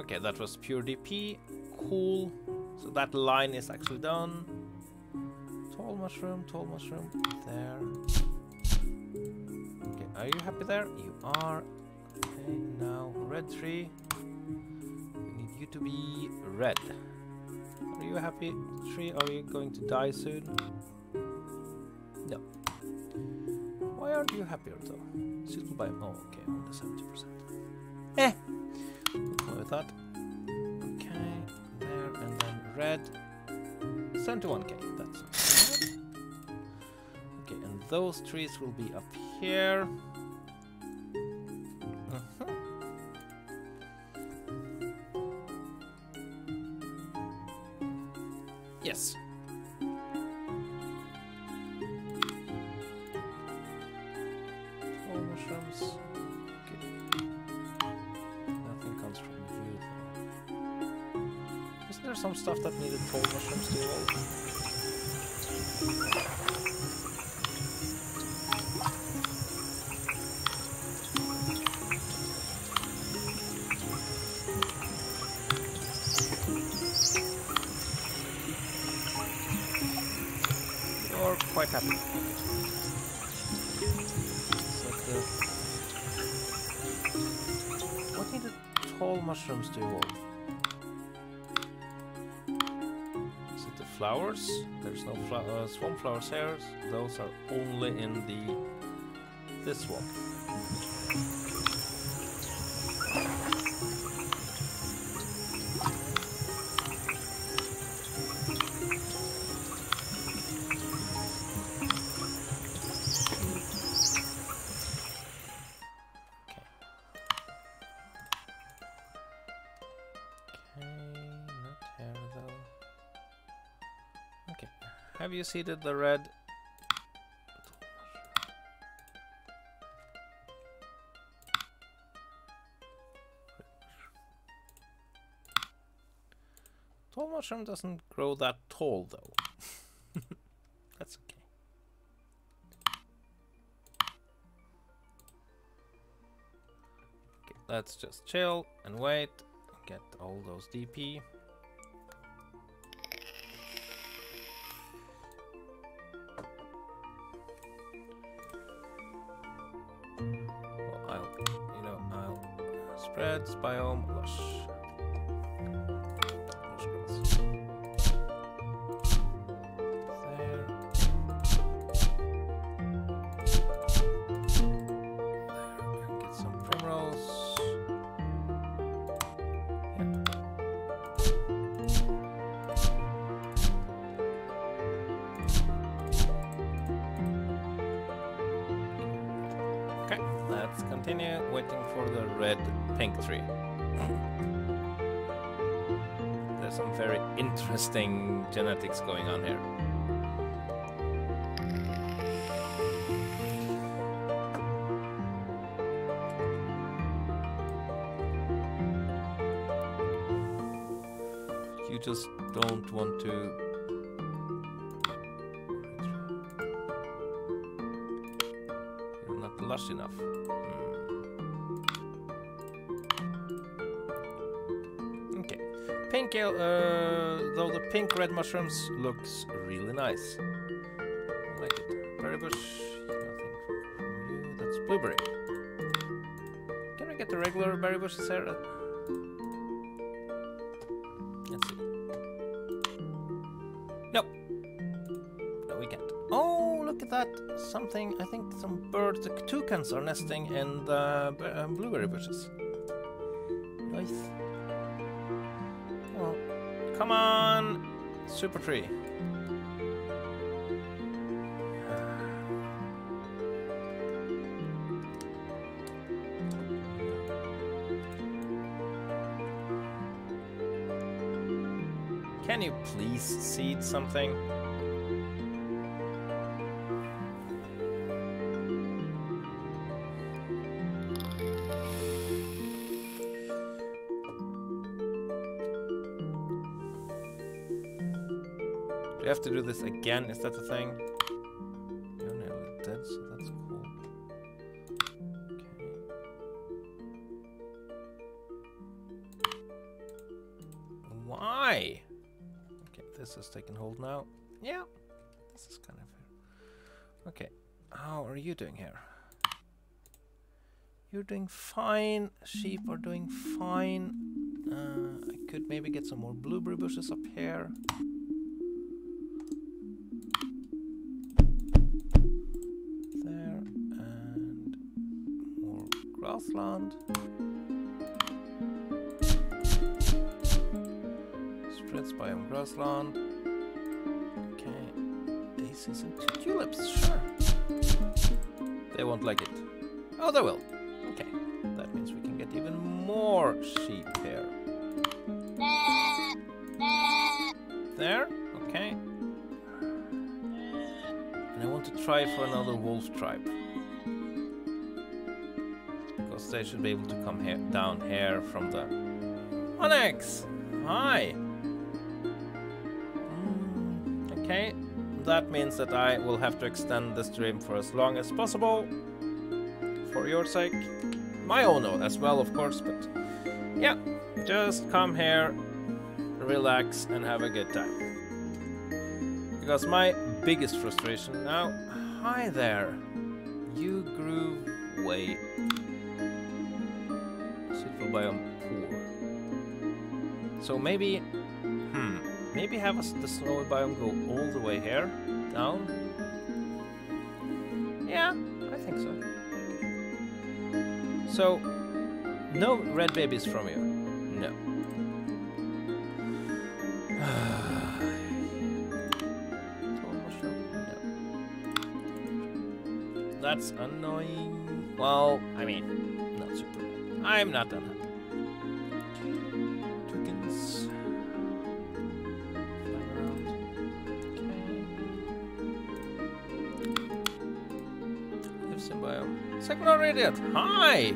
Okay, that was pure DP. Cool. So that line is actually done. Tall mushroom, tall mushroom. There. Okay, are you happy there? You are. Okay, now red tree. We need you to be red. Are you happy, tree? Are you going to die soon? No. Why aren't you happier though? Suitable by oh okay, seventy percent. Eh. We'll with that. Okay, there and then red. Seventy-one K. That's bad. okay, and those trees will be up here. Uh-huh. Yes. Some stuff that needed tall mushrooms to evolve? Flowers? There's no fla uh, swamp flowers here. Those are only in the this one. You seeded the red? Tall mushroom doesn't grow that tall though. That's okay. Okay, let's just chill and wait. Get all those DP. Pink red mushrooms looks really nice. I like it. Berry bush, nothing from you. That's blueberry. Can I get the regular berry bushes here? Let's see. Nope. No, we can't. Oh, look at that. Something, I think some birds, toucans are nesting in the uh, blueberry bushes. Nice. Come on, super tree. Can you please seed something? Do this again? Is that the thing? So that's cool. Okay. Why? Okay, this is taking hold now. Yeah, this is kind of. Okay, how are you doing here? You're doing fine. Sheep are doing fine. Uh, I could maybe get some more blueberry bushes up here. Grassland. Spreads biome grassland. Okay. Daisies and tulips, sure. They won't like it. Oh, they will. Okay. That means we can get even more sheep here. There. Okay. And I want to try for another wolf tribe. They should be able to come here down here from the Onyx! Hi! Mm, okay, that means that I will have to extend the stream for as long as possible. For your sake. My own as well, of course, but yeah, just come here, relax, and have a good time. Because my biggest frustration now. Hi there! So maybe. Hmm. Maybe have us the snowy biome go all the way here? Down? Yeah, I think so. So, no red babies from you? No. That's annoying. Well, I mean, not super. I'm not unhappy. Biome. Secondary idiot. Hi.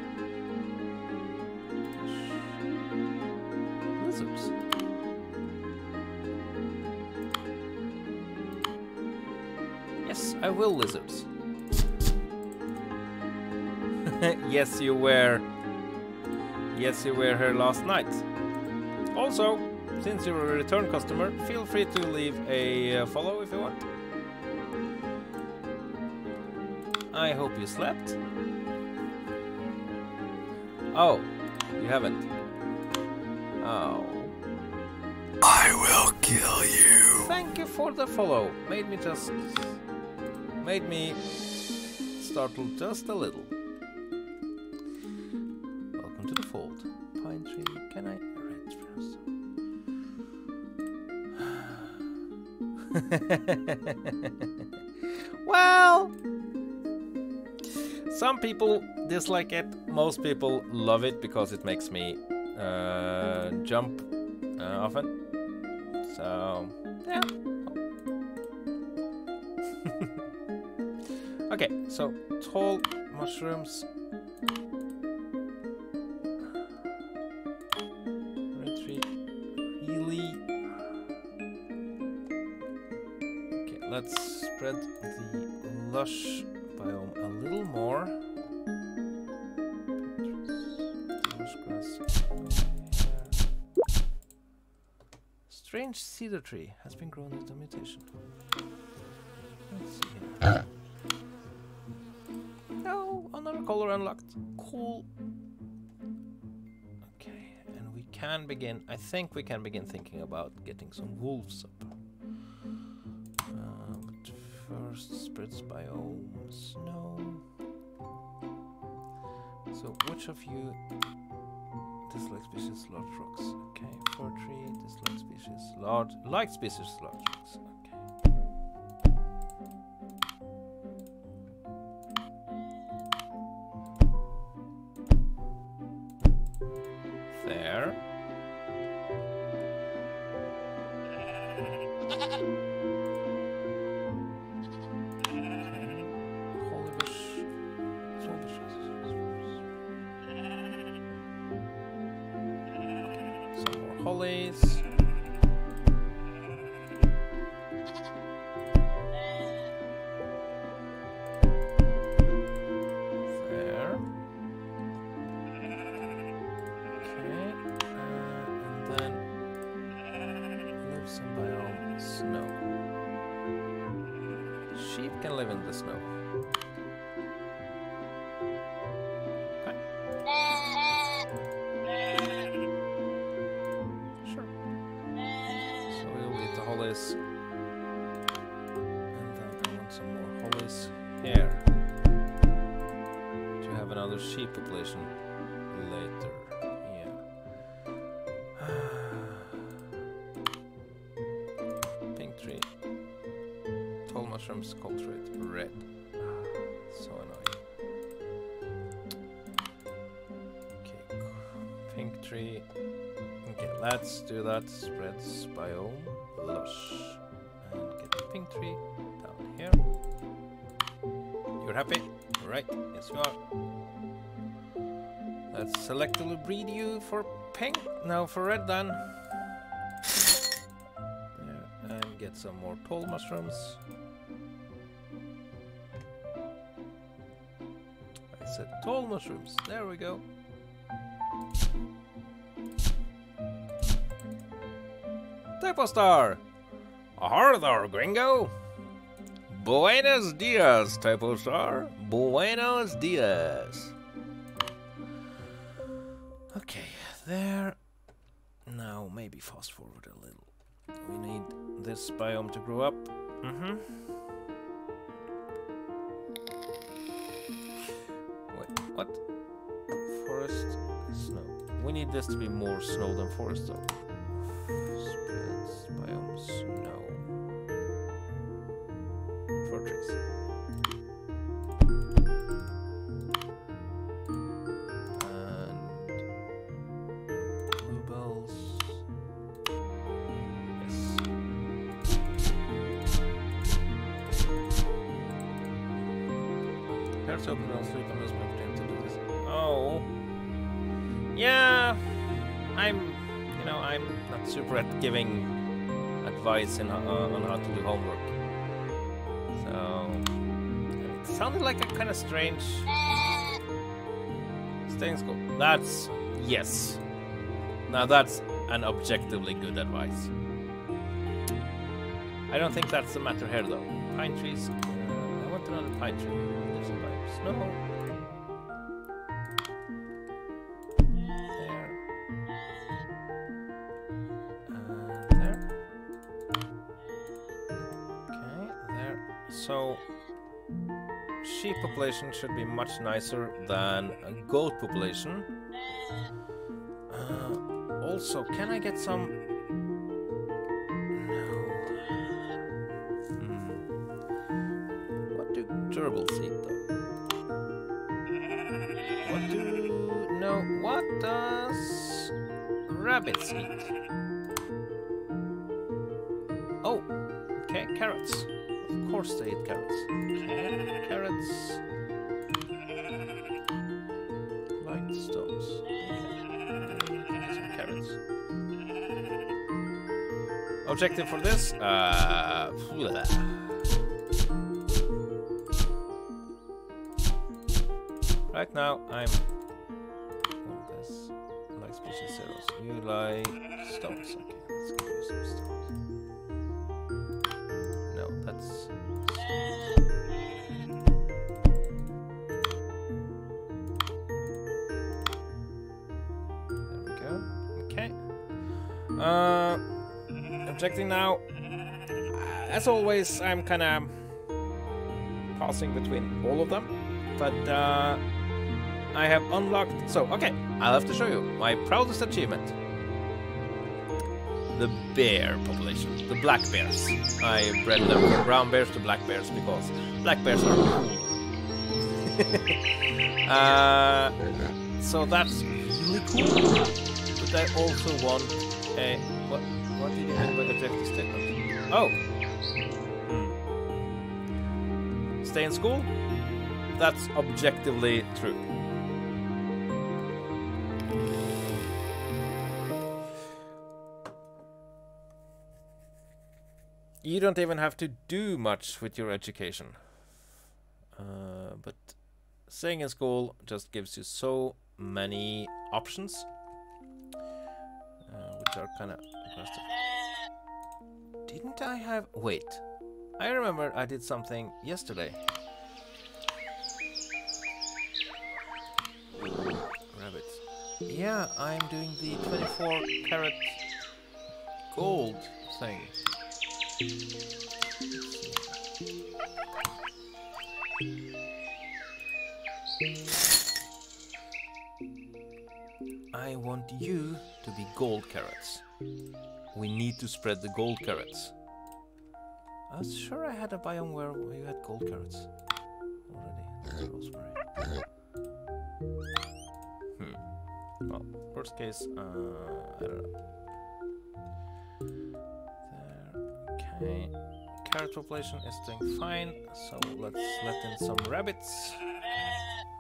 Lizards. Yes, I will lizards. yes, you were. Yes, you were here last night. Also, since you're a return customer, feel free to leave a uh, follow if you want. I hope you slept. Oh, you haven't. Oh. I will kill you. Thank you for the follow. Made me just. made me startled just a little. Some people dislike it, most people love it because it makes me uh, jump uh, often. So, yeah. okay, so tall mushrooms. Red tree, really. Okay, let's spread the lush biome a little more. Strange cedar tree has been grown with a mutation. Let's see here. No, another color unlocked. Cool. Okay, and we can begin. I think we can begin thinking about getting some wolves up. Uh, but first, spreads biomes. No. So, which of you dislike species large rocks? Okay, tree, dislike species large, like species large rocks. Hollies. And then I want some more hollies here. To have another sheep population later. Yeah. Pink tree. Tall mushrooms cultivate red. Ah, so annoying. Okay, pink tree. Okay, let's do that. Spreads biome And get the pink tree down here. You're happy? Right, yes you are. Let's selectively breed you for pink. Now for red then. There, and get some more tall mushrooms. I said tall mushrooms. There we go. Typo Star! Ahar there, gringo! Buenos dias, Typo Star. Buenos dias. Okay, there. Now, maybe fast forward a little. We need this biome to grow up. Mm-hmm. Wait, what? Forest, snow. We need this to be more snow than forest, though. Sounded like a kind of strange. Stay in school. That's yes. Now that's an objectively good advice. I don't think that's the matter here though. Pine trees. Uh, I want another pine tree. In pipes. No. Population should be much nicer than a goat population. Uh, also, can I get some? No. Hmm. What do gerbils eat, though? What do no? What does rabbits eat? Oh, okay, carrots. Of course they eat carrots. Carrots. Objective for this? Uh, right now, I'm objecting now. As always, I'm kind of passing between all of them, but uh, I have unlocked. So, okay, I'll have to show you my proudest achievement the bear population, the black bears. I bred them from brown bears to black bears because black bears are cool. uh, so that's really cool. But I also want a. What, what did you objective statement? Oh! Hmm. Stay in school? That's objectively true. You don't even have to do much with your education. Uh, but staying in school just gives you so many options, uh, which are kind of Didn't I have. Wait. I remember I did something yesterday. Rabbits. Yeah, I'm doing the 24 karat gold thing. I want you to be gold carrots. We need to spread the gold carrots. I was sure I had a biome where you had gold carrots already. Rosemary. Hmm. Well, worst case, uh, I don't know. There. Okay. Carrot population is doing fine, so let's let in some rabbits.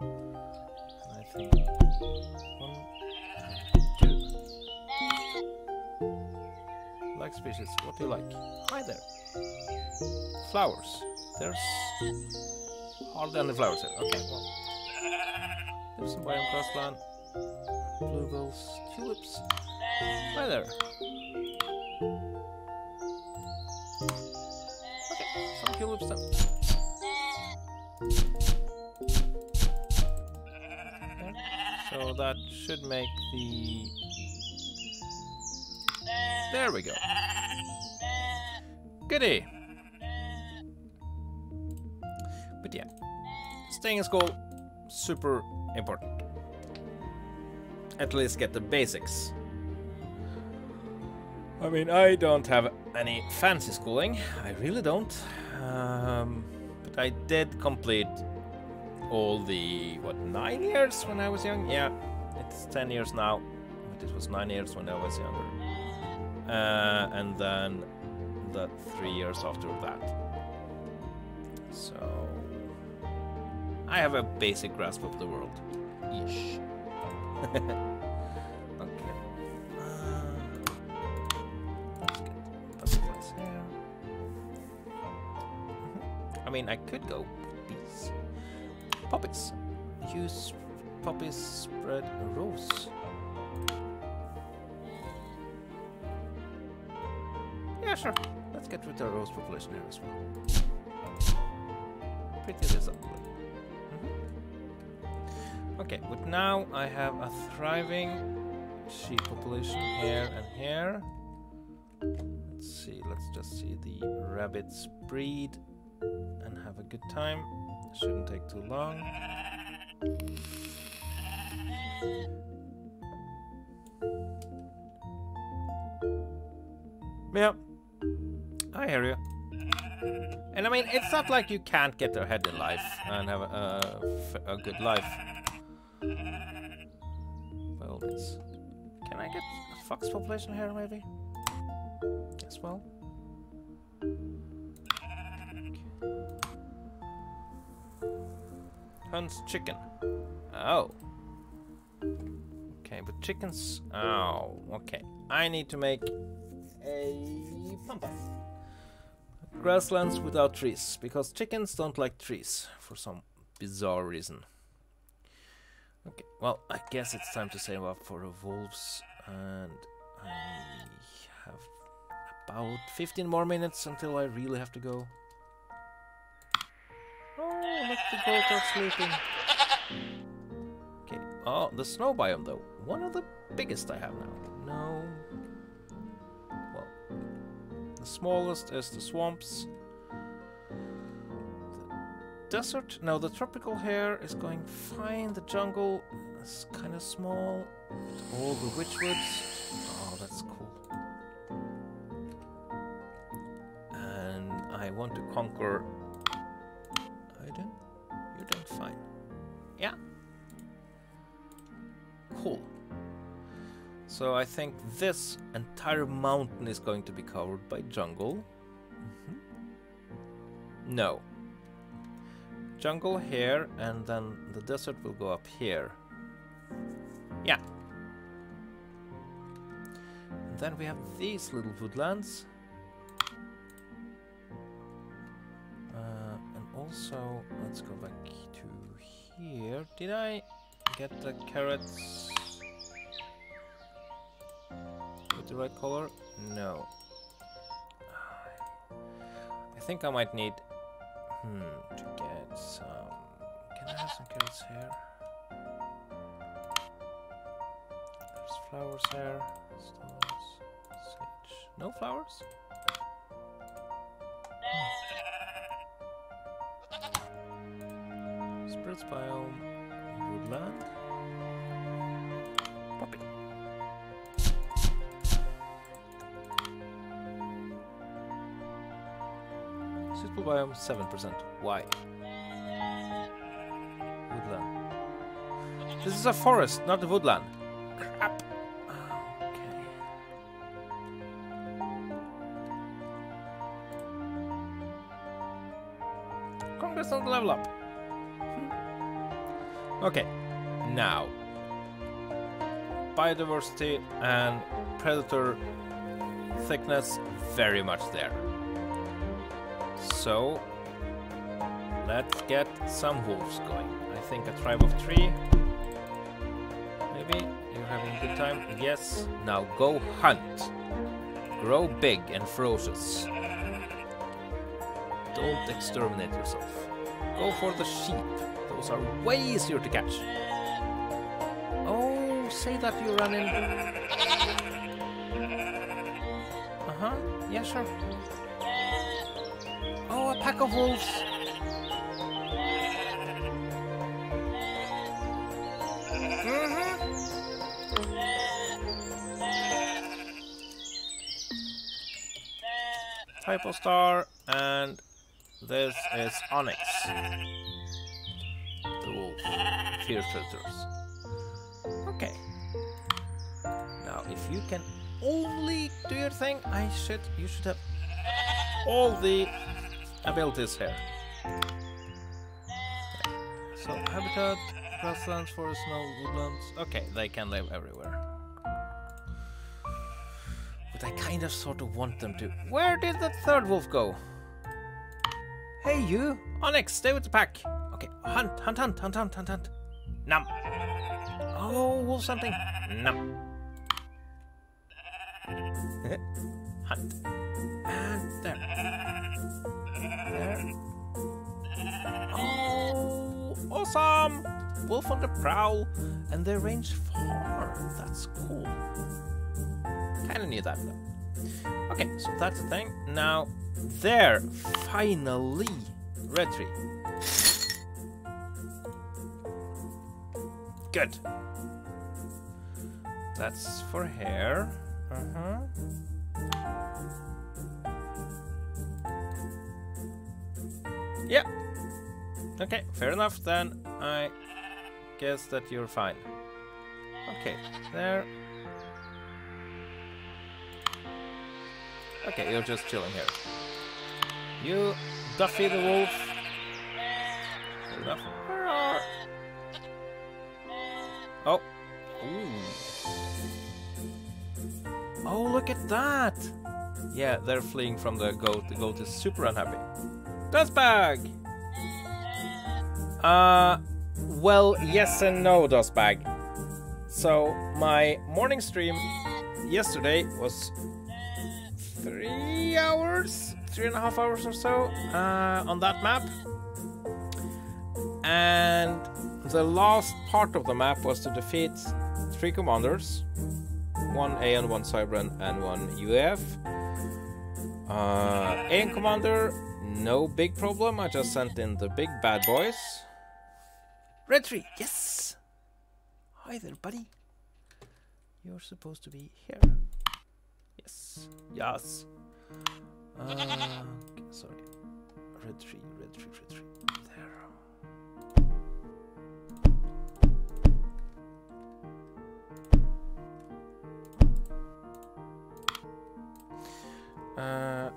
And I think one, Like species, what do you like? Hi there. Flowers. There's hardly any flowers here. Okay, well. There's some biome grassland. Bluebells, tulips. Hi there. Okay, some tulips then. There. So that should make the. There we go. Goody. But yeah, staying in school, super important. At least get the basics. I mean, I don't have any fancy schooling. I really don't. Um, but I did complete all the, what, nine years when I was young? Yeah, it's 10 years now. But it was nine years when I was younger. Uh, and then the three years after that. So I have a basic grasp of the world. Ish. okay. Uh. I mean, I could go bees. Poppies. Use poppies spread rose. Sure. Let's get rid of the rose population here as well. Pretty reasonable. Mhm. Okay, but now I have a thriving sheep population here and here. Let's see, let's just see the rabbits breed and have a good time. Shouldn't take too long. Yeah, I hear you. And I mean, it's not like you can't get ahead in life and have a, a, a good life. By all means. Can I get a fox population here, maybe? As well? Hunt's chicken. Oh. Okay, but chickens... Oh, okay. I need to make a pampa. Grasslands without trees, because chickens don't like trees for some bizarre reason. Okay, well, I guess it's time to save up for the wolves, and I have about 15 more minutes until I really have to go. Oh, look, the goats are sleeping. Okay, oh, the snow biome though. One of the biggest I have now. No. The smallest is the swamps. The desert, no, the tropical hair is going fine. The jungle is kind of small. All the witchwoods. Oh, that's cool. And I want to conquer. Aiden, you're doing fine. Yeah. Cool. So I think this entire mountain is going to be covered by jungle. Mhm. No. Jungle here, and then the desert will go up here. Yeah. And then we have these little woodlands. Uh, and also, let's go back to here. Did I get the carrots the right color? No. I think I might need hmm, to get some. Can I have some carrots here? There's flowers here. Stars, sage. No flowers? Hmm. Spirits biome, woodland. Poppy. Biome 7%. Why? Woodland. This is a forest, not a woodland. Crap. Okay. Congress on the level up. Hmm. Okay, now biodiversity and predator thickness very much there. So let's get some wolves going. I think a tribe of three. Maybe you're having a good time. Yes. Now go hunt. Grow big and ferocious. Don't exterminate yourself. Go for the sheep. Those are way easier to catch. Oh, say that you run in. Uh huh. Yeah, sure. Pack of wolves. Mm-hmm. Typo star, and this is Onyx. The wolf. Fear filters. Okay. Now, if you can only do your thing, I should. You should have all the abilities here. So, habitat, grasslands, forest, snow, woodlands. Okay, they can live everywhere. But I kind of sort of want them to. Where did the third wolf go? Hey, you! Onyx, stay with the pack! Okay, hunt, hunt, hunt, hunt, hunt, hunt, hunt. Num. Oh, wolf something. Num. hunt. Wolf on the prowl, and they range far. That's cool. Kinda knew that though. Okay, so that's the thing. Now, there, finally, red tree. Good. That's for hair. Uh huh. Yeah. Okay, fair enough. Then I guess that you're fine. Okay, there. Okay, you're just chilling here. You, Duffy the wolf. Oh. Ooh. Oh, look at that! Yeah, they're fleeing from the goat. The goat is super unhappy. Dust bag! Uh, Well, yes and no, Dustbag. So, my morning stream yesterday was three hours, three and a half hours or so uh, on that map. And the last part of the map was to defeat three commanders one Aeon, one Cybran, and one UEF. Uh, Aeon commander, no big problem. I just sent in the big bad boys. Red tree, yes. Hi there, buddy. You're supposed to be here. Yes, yes. Uh, okay, sorry. Red tree, red tree, red tree. There. Uh,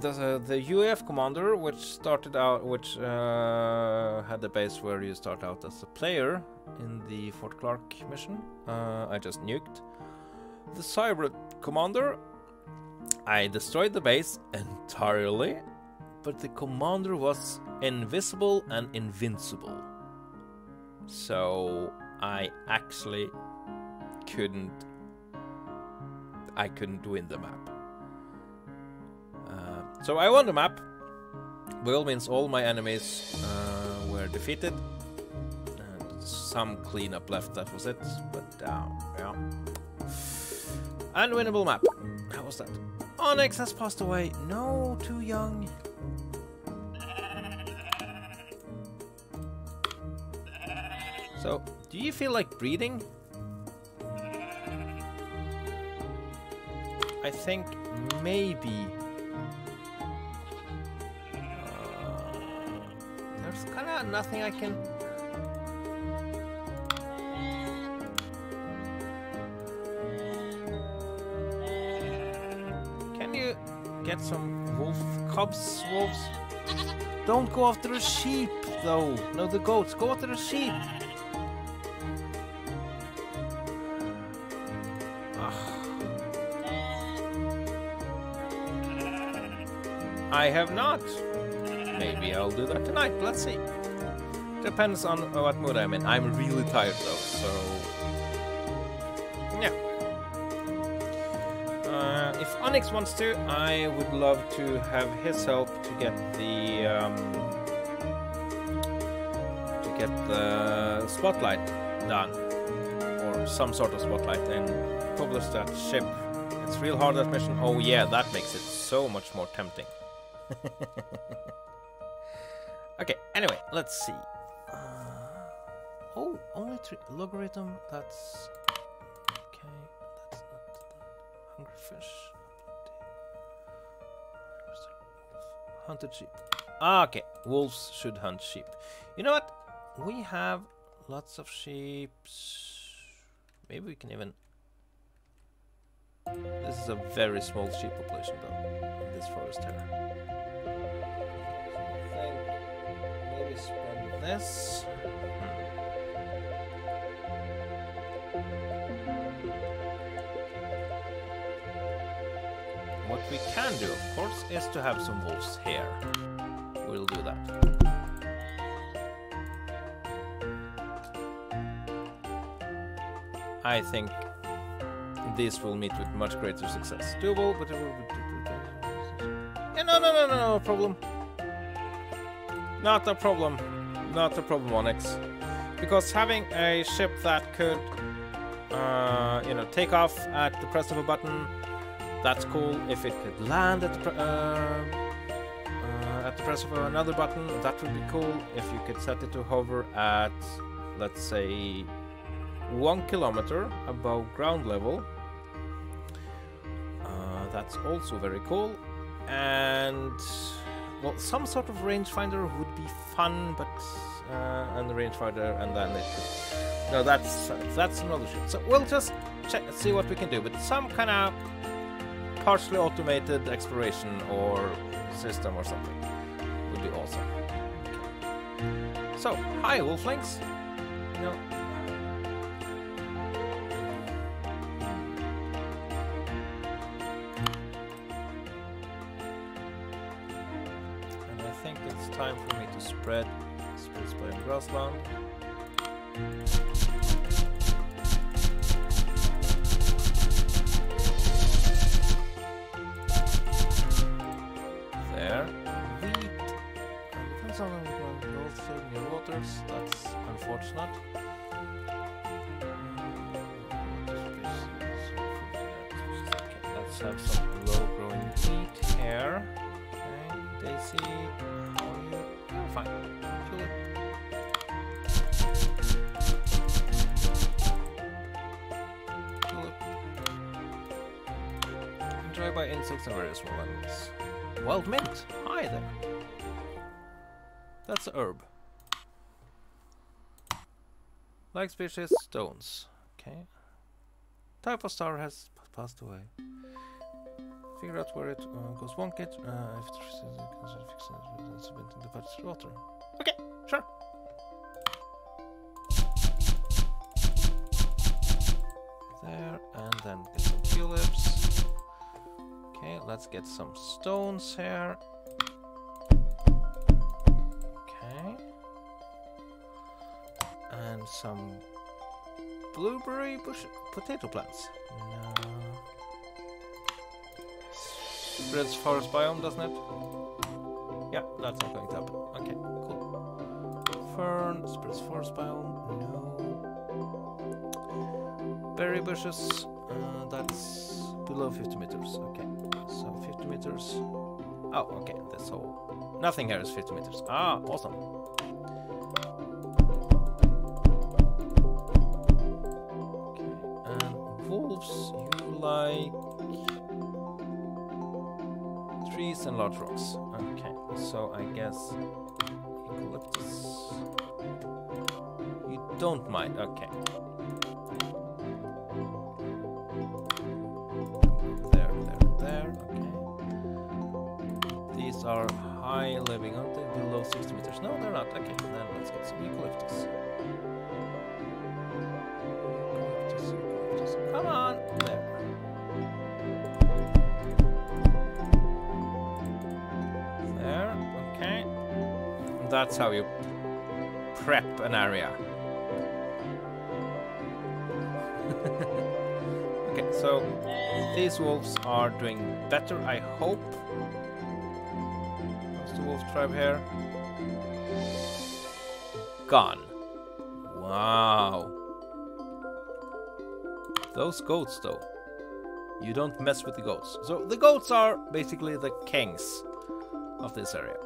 the the UEF commander, which started out, which uh, had the base where you start out as a player in the Fort Clark mission, uh, I just nuked. The Cybran commander, I destroyed the base entirely, but the commander was invisible and invincible. So I actually couldn't. I couldn't win the map. So I won the map. Will means all my enemies uh, were defeated. And some cleanup left, that was it. But uh, yeah. Unwinnable map. How was that? Onyx has passed away. No, too young. So, do you feel like breathing? I think maybe there's kind of nothing I can. Can you get some wolf cubs, wolves? Don't go after the sheep, though. No, the goats. Go after the sheep. I have not. Maybe I'll do that tonight. Let's see. Depends on what mood I'm in. I'm really tired though, so yeah. Uh, if Onyx wants to, I would love to have his help to get the um, to get the spotlight done, or some sort of spotlight, and publish that ship. It's real hard that mission. Oh yeah, that makes it so much more tempting. okay, anyway, let's see. Uh, oh, only three logarithm. That's okay. That's not hungry fish. Hunted sheep. Okay, wolves should hunt sheep. You know what? We have lots of sheep. Maybe we can even. This is a very small sheep population, though, in this forest spread this. What we can do, of course, is to have some wolves here. We'll do that. I think this will meet with much greater success. Doable, but it will be... Yeah, no, no, no, no, no problem. Not a problem. Not a problem, Onyx. Because having a ship that could, uh, you know, take off at the press of a button, that's cool. If it could land at the, uh, uh, at the press of another button, that would be cool. If you could set it to hover at, let's say, one kilometer above ground level, uh, that's also very cool. And well, some sort of rangefinder would be fun, but uh, and the rangefinder, and then it could. No, that's that's another shit. So we'll just check, see what we can do. But some kind of partially automated exploration or system or something would be awesome. So, hi, Wolflings. You know, spread, spread, spread grassland. There. Wheat. On the also near waters. That's unfortunate. Let's have some low growing wheat here. Okay, Daisy, how are fine. Tulip. Tulip. Enjoyed by insects and various animals. Wild mint. Hi there. That's a herb. Like species, stones. Okay. Type of star has passed away. Figure out where it uh, goes wonk it. Uh, if it's it's been in the patched water. Okay, sure. There, and then get some tulips. Okay, let's get some stones here. Okay. And some blueberry bush potato plants. No. Spreads forest biome, doesn't it? Yeah, that's not going to happen. Okay, cool. Fern, spreads forest biome. No. Berry bushes. Uh, that's below 50 meters. Okay, so 50 meters. Oh, okay. that's all. nothing here is 50 meters. Ah, awesome. Large rocks. Okay, so I guess eucalyptus. You don't mind. Okay. There, there, there. Okay. These are high living, aren't they? Below 60 meters. No, they're not. Okay, then let's get some. Eucalyptus, That's how you prep an area. okay, so these wolves are doing better, I hope. How's the wolf tribe here? Gone. Wow. Those goats, though. You don't mess with the goats. So the goats are basically the kings of this area.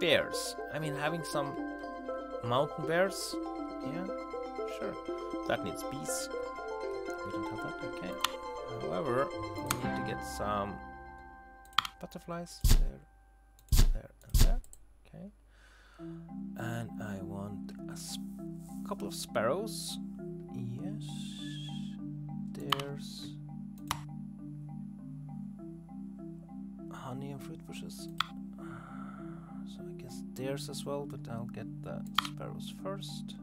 Bears. I mean, having some mountain bears. Yeah, sure. That needs bees. We don't have that. Okay. However, we need to get some butterflies there, there, and there. Okay. And I want a couple of sparrows. Yes. There's honey and fruit bushes. So I guess theirs as well, but I'll get the sparrows first.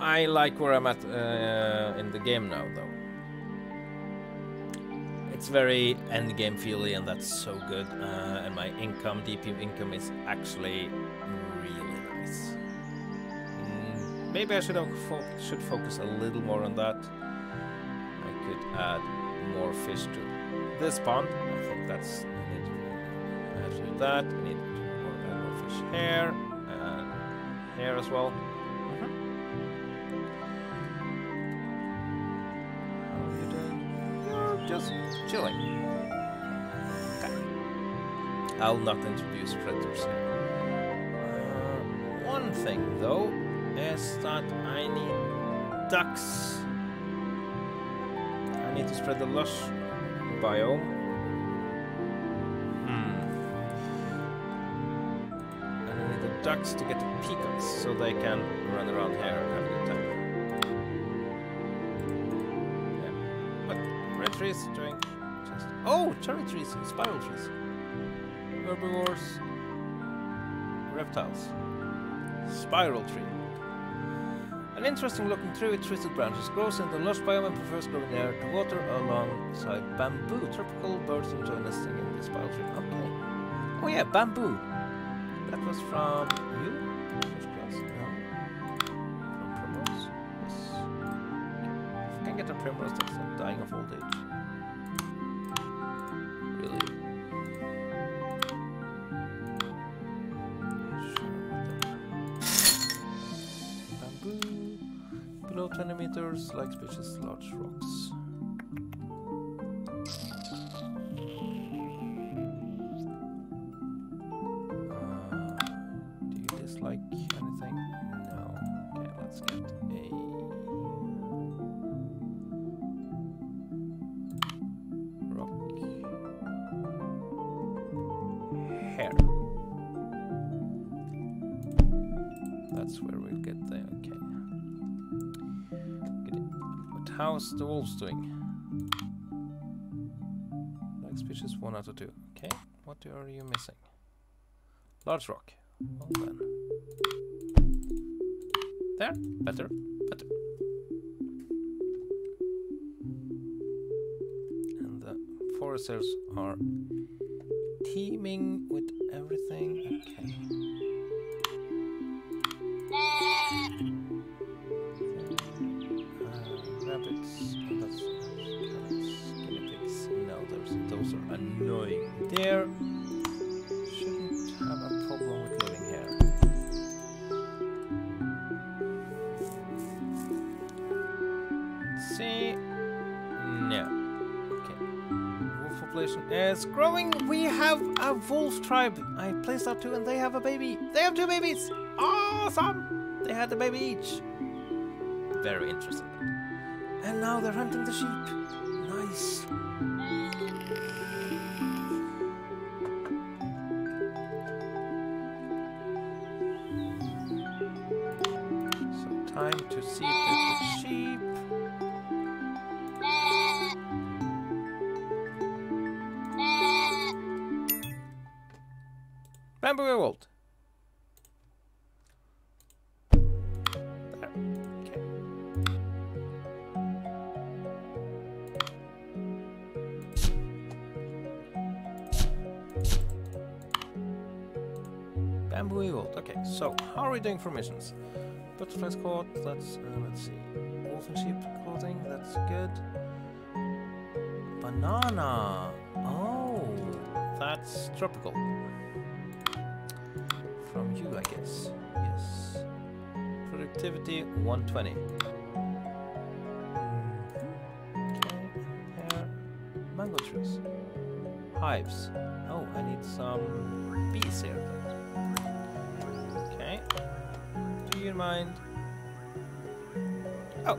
I like where I'm at uh, in the game now, though. It's very end game feely, and that's so good. Uh, and my income, DP income, is actually maybe I should have fo- should focus a little more on that. I could add more fish to this pond. I think that's. I need to, do that. I need more, add more fish here and here as well. Mhm. How are you doing? You're just chilling. Okay. I'll not introduce predators here. Uh, one thing though that I need ducks. I need to spread the lush biome. Hmm. And I need the ducks to get the peacocks so they can run around here and have a good time. Yeah. But red trees doing just Oh, cherry trees spiral trees. Herbivores. Reptiles. Spiral tree. An interesting looking tree with twisted branches grows in the lush biome and prefers growing near to water alongside bamboo. Tropical birds enjoy nesting in this spiral tree. Okay. Oh yeah, bamboo. That was from you? From Primrose? Yes. If I can get a Primrose that's dying of old age. 20 meters, like species, large rocks. What are you missing? Large rock. Then. There. Better. Better. And the foresters are teeming with everything. Okay. Uh, rabbits. No, those are annoying. There is growing. We have a wolf tribe. I placed out two and they have a baby. They have two babies. Awesome. They had a baby each. Very interesting. And now they're hunting the sheep. Doing for missions? Butterflies that's, uh, let's see. Wolf and sheep clothing, that's good. Banana. Oh, that's tropical. From you, I guess. Yes. Productivity 120. Okay, there. Mango trees. Hives. Oh, I need some Oh.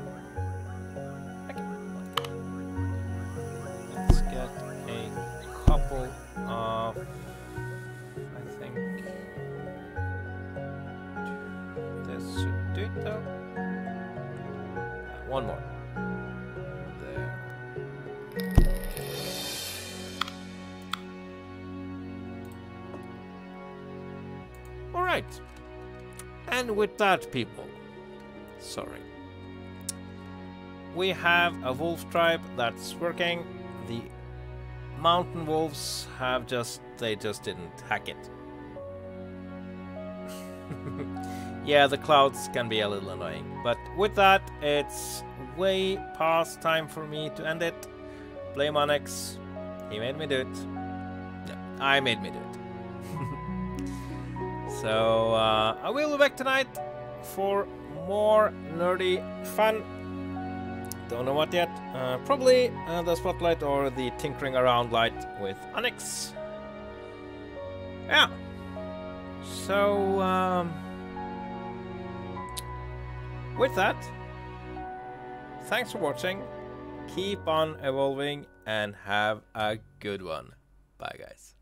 Let's get a couple of. I think this should do it though. Uh, one more. There. All right. And with that, people, we have a wolf tribe that's working. The mountain wolves have just, they just didn't hack it. yeah, the clouds can be a little annoying. But with that, it's way past time for me to end it. Blame Onyx. He made me do it. No, I made me do it. so uh, I will be back tonight for more nerdy fun. Don't know what yet. Uh, probably uh, the spotlight or the tinkering around light with Onyx. Yeah. So um, with that, thanks for watching. Keep on evolving and have a good one. Bye, guys.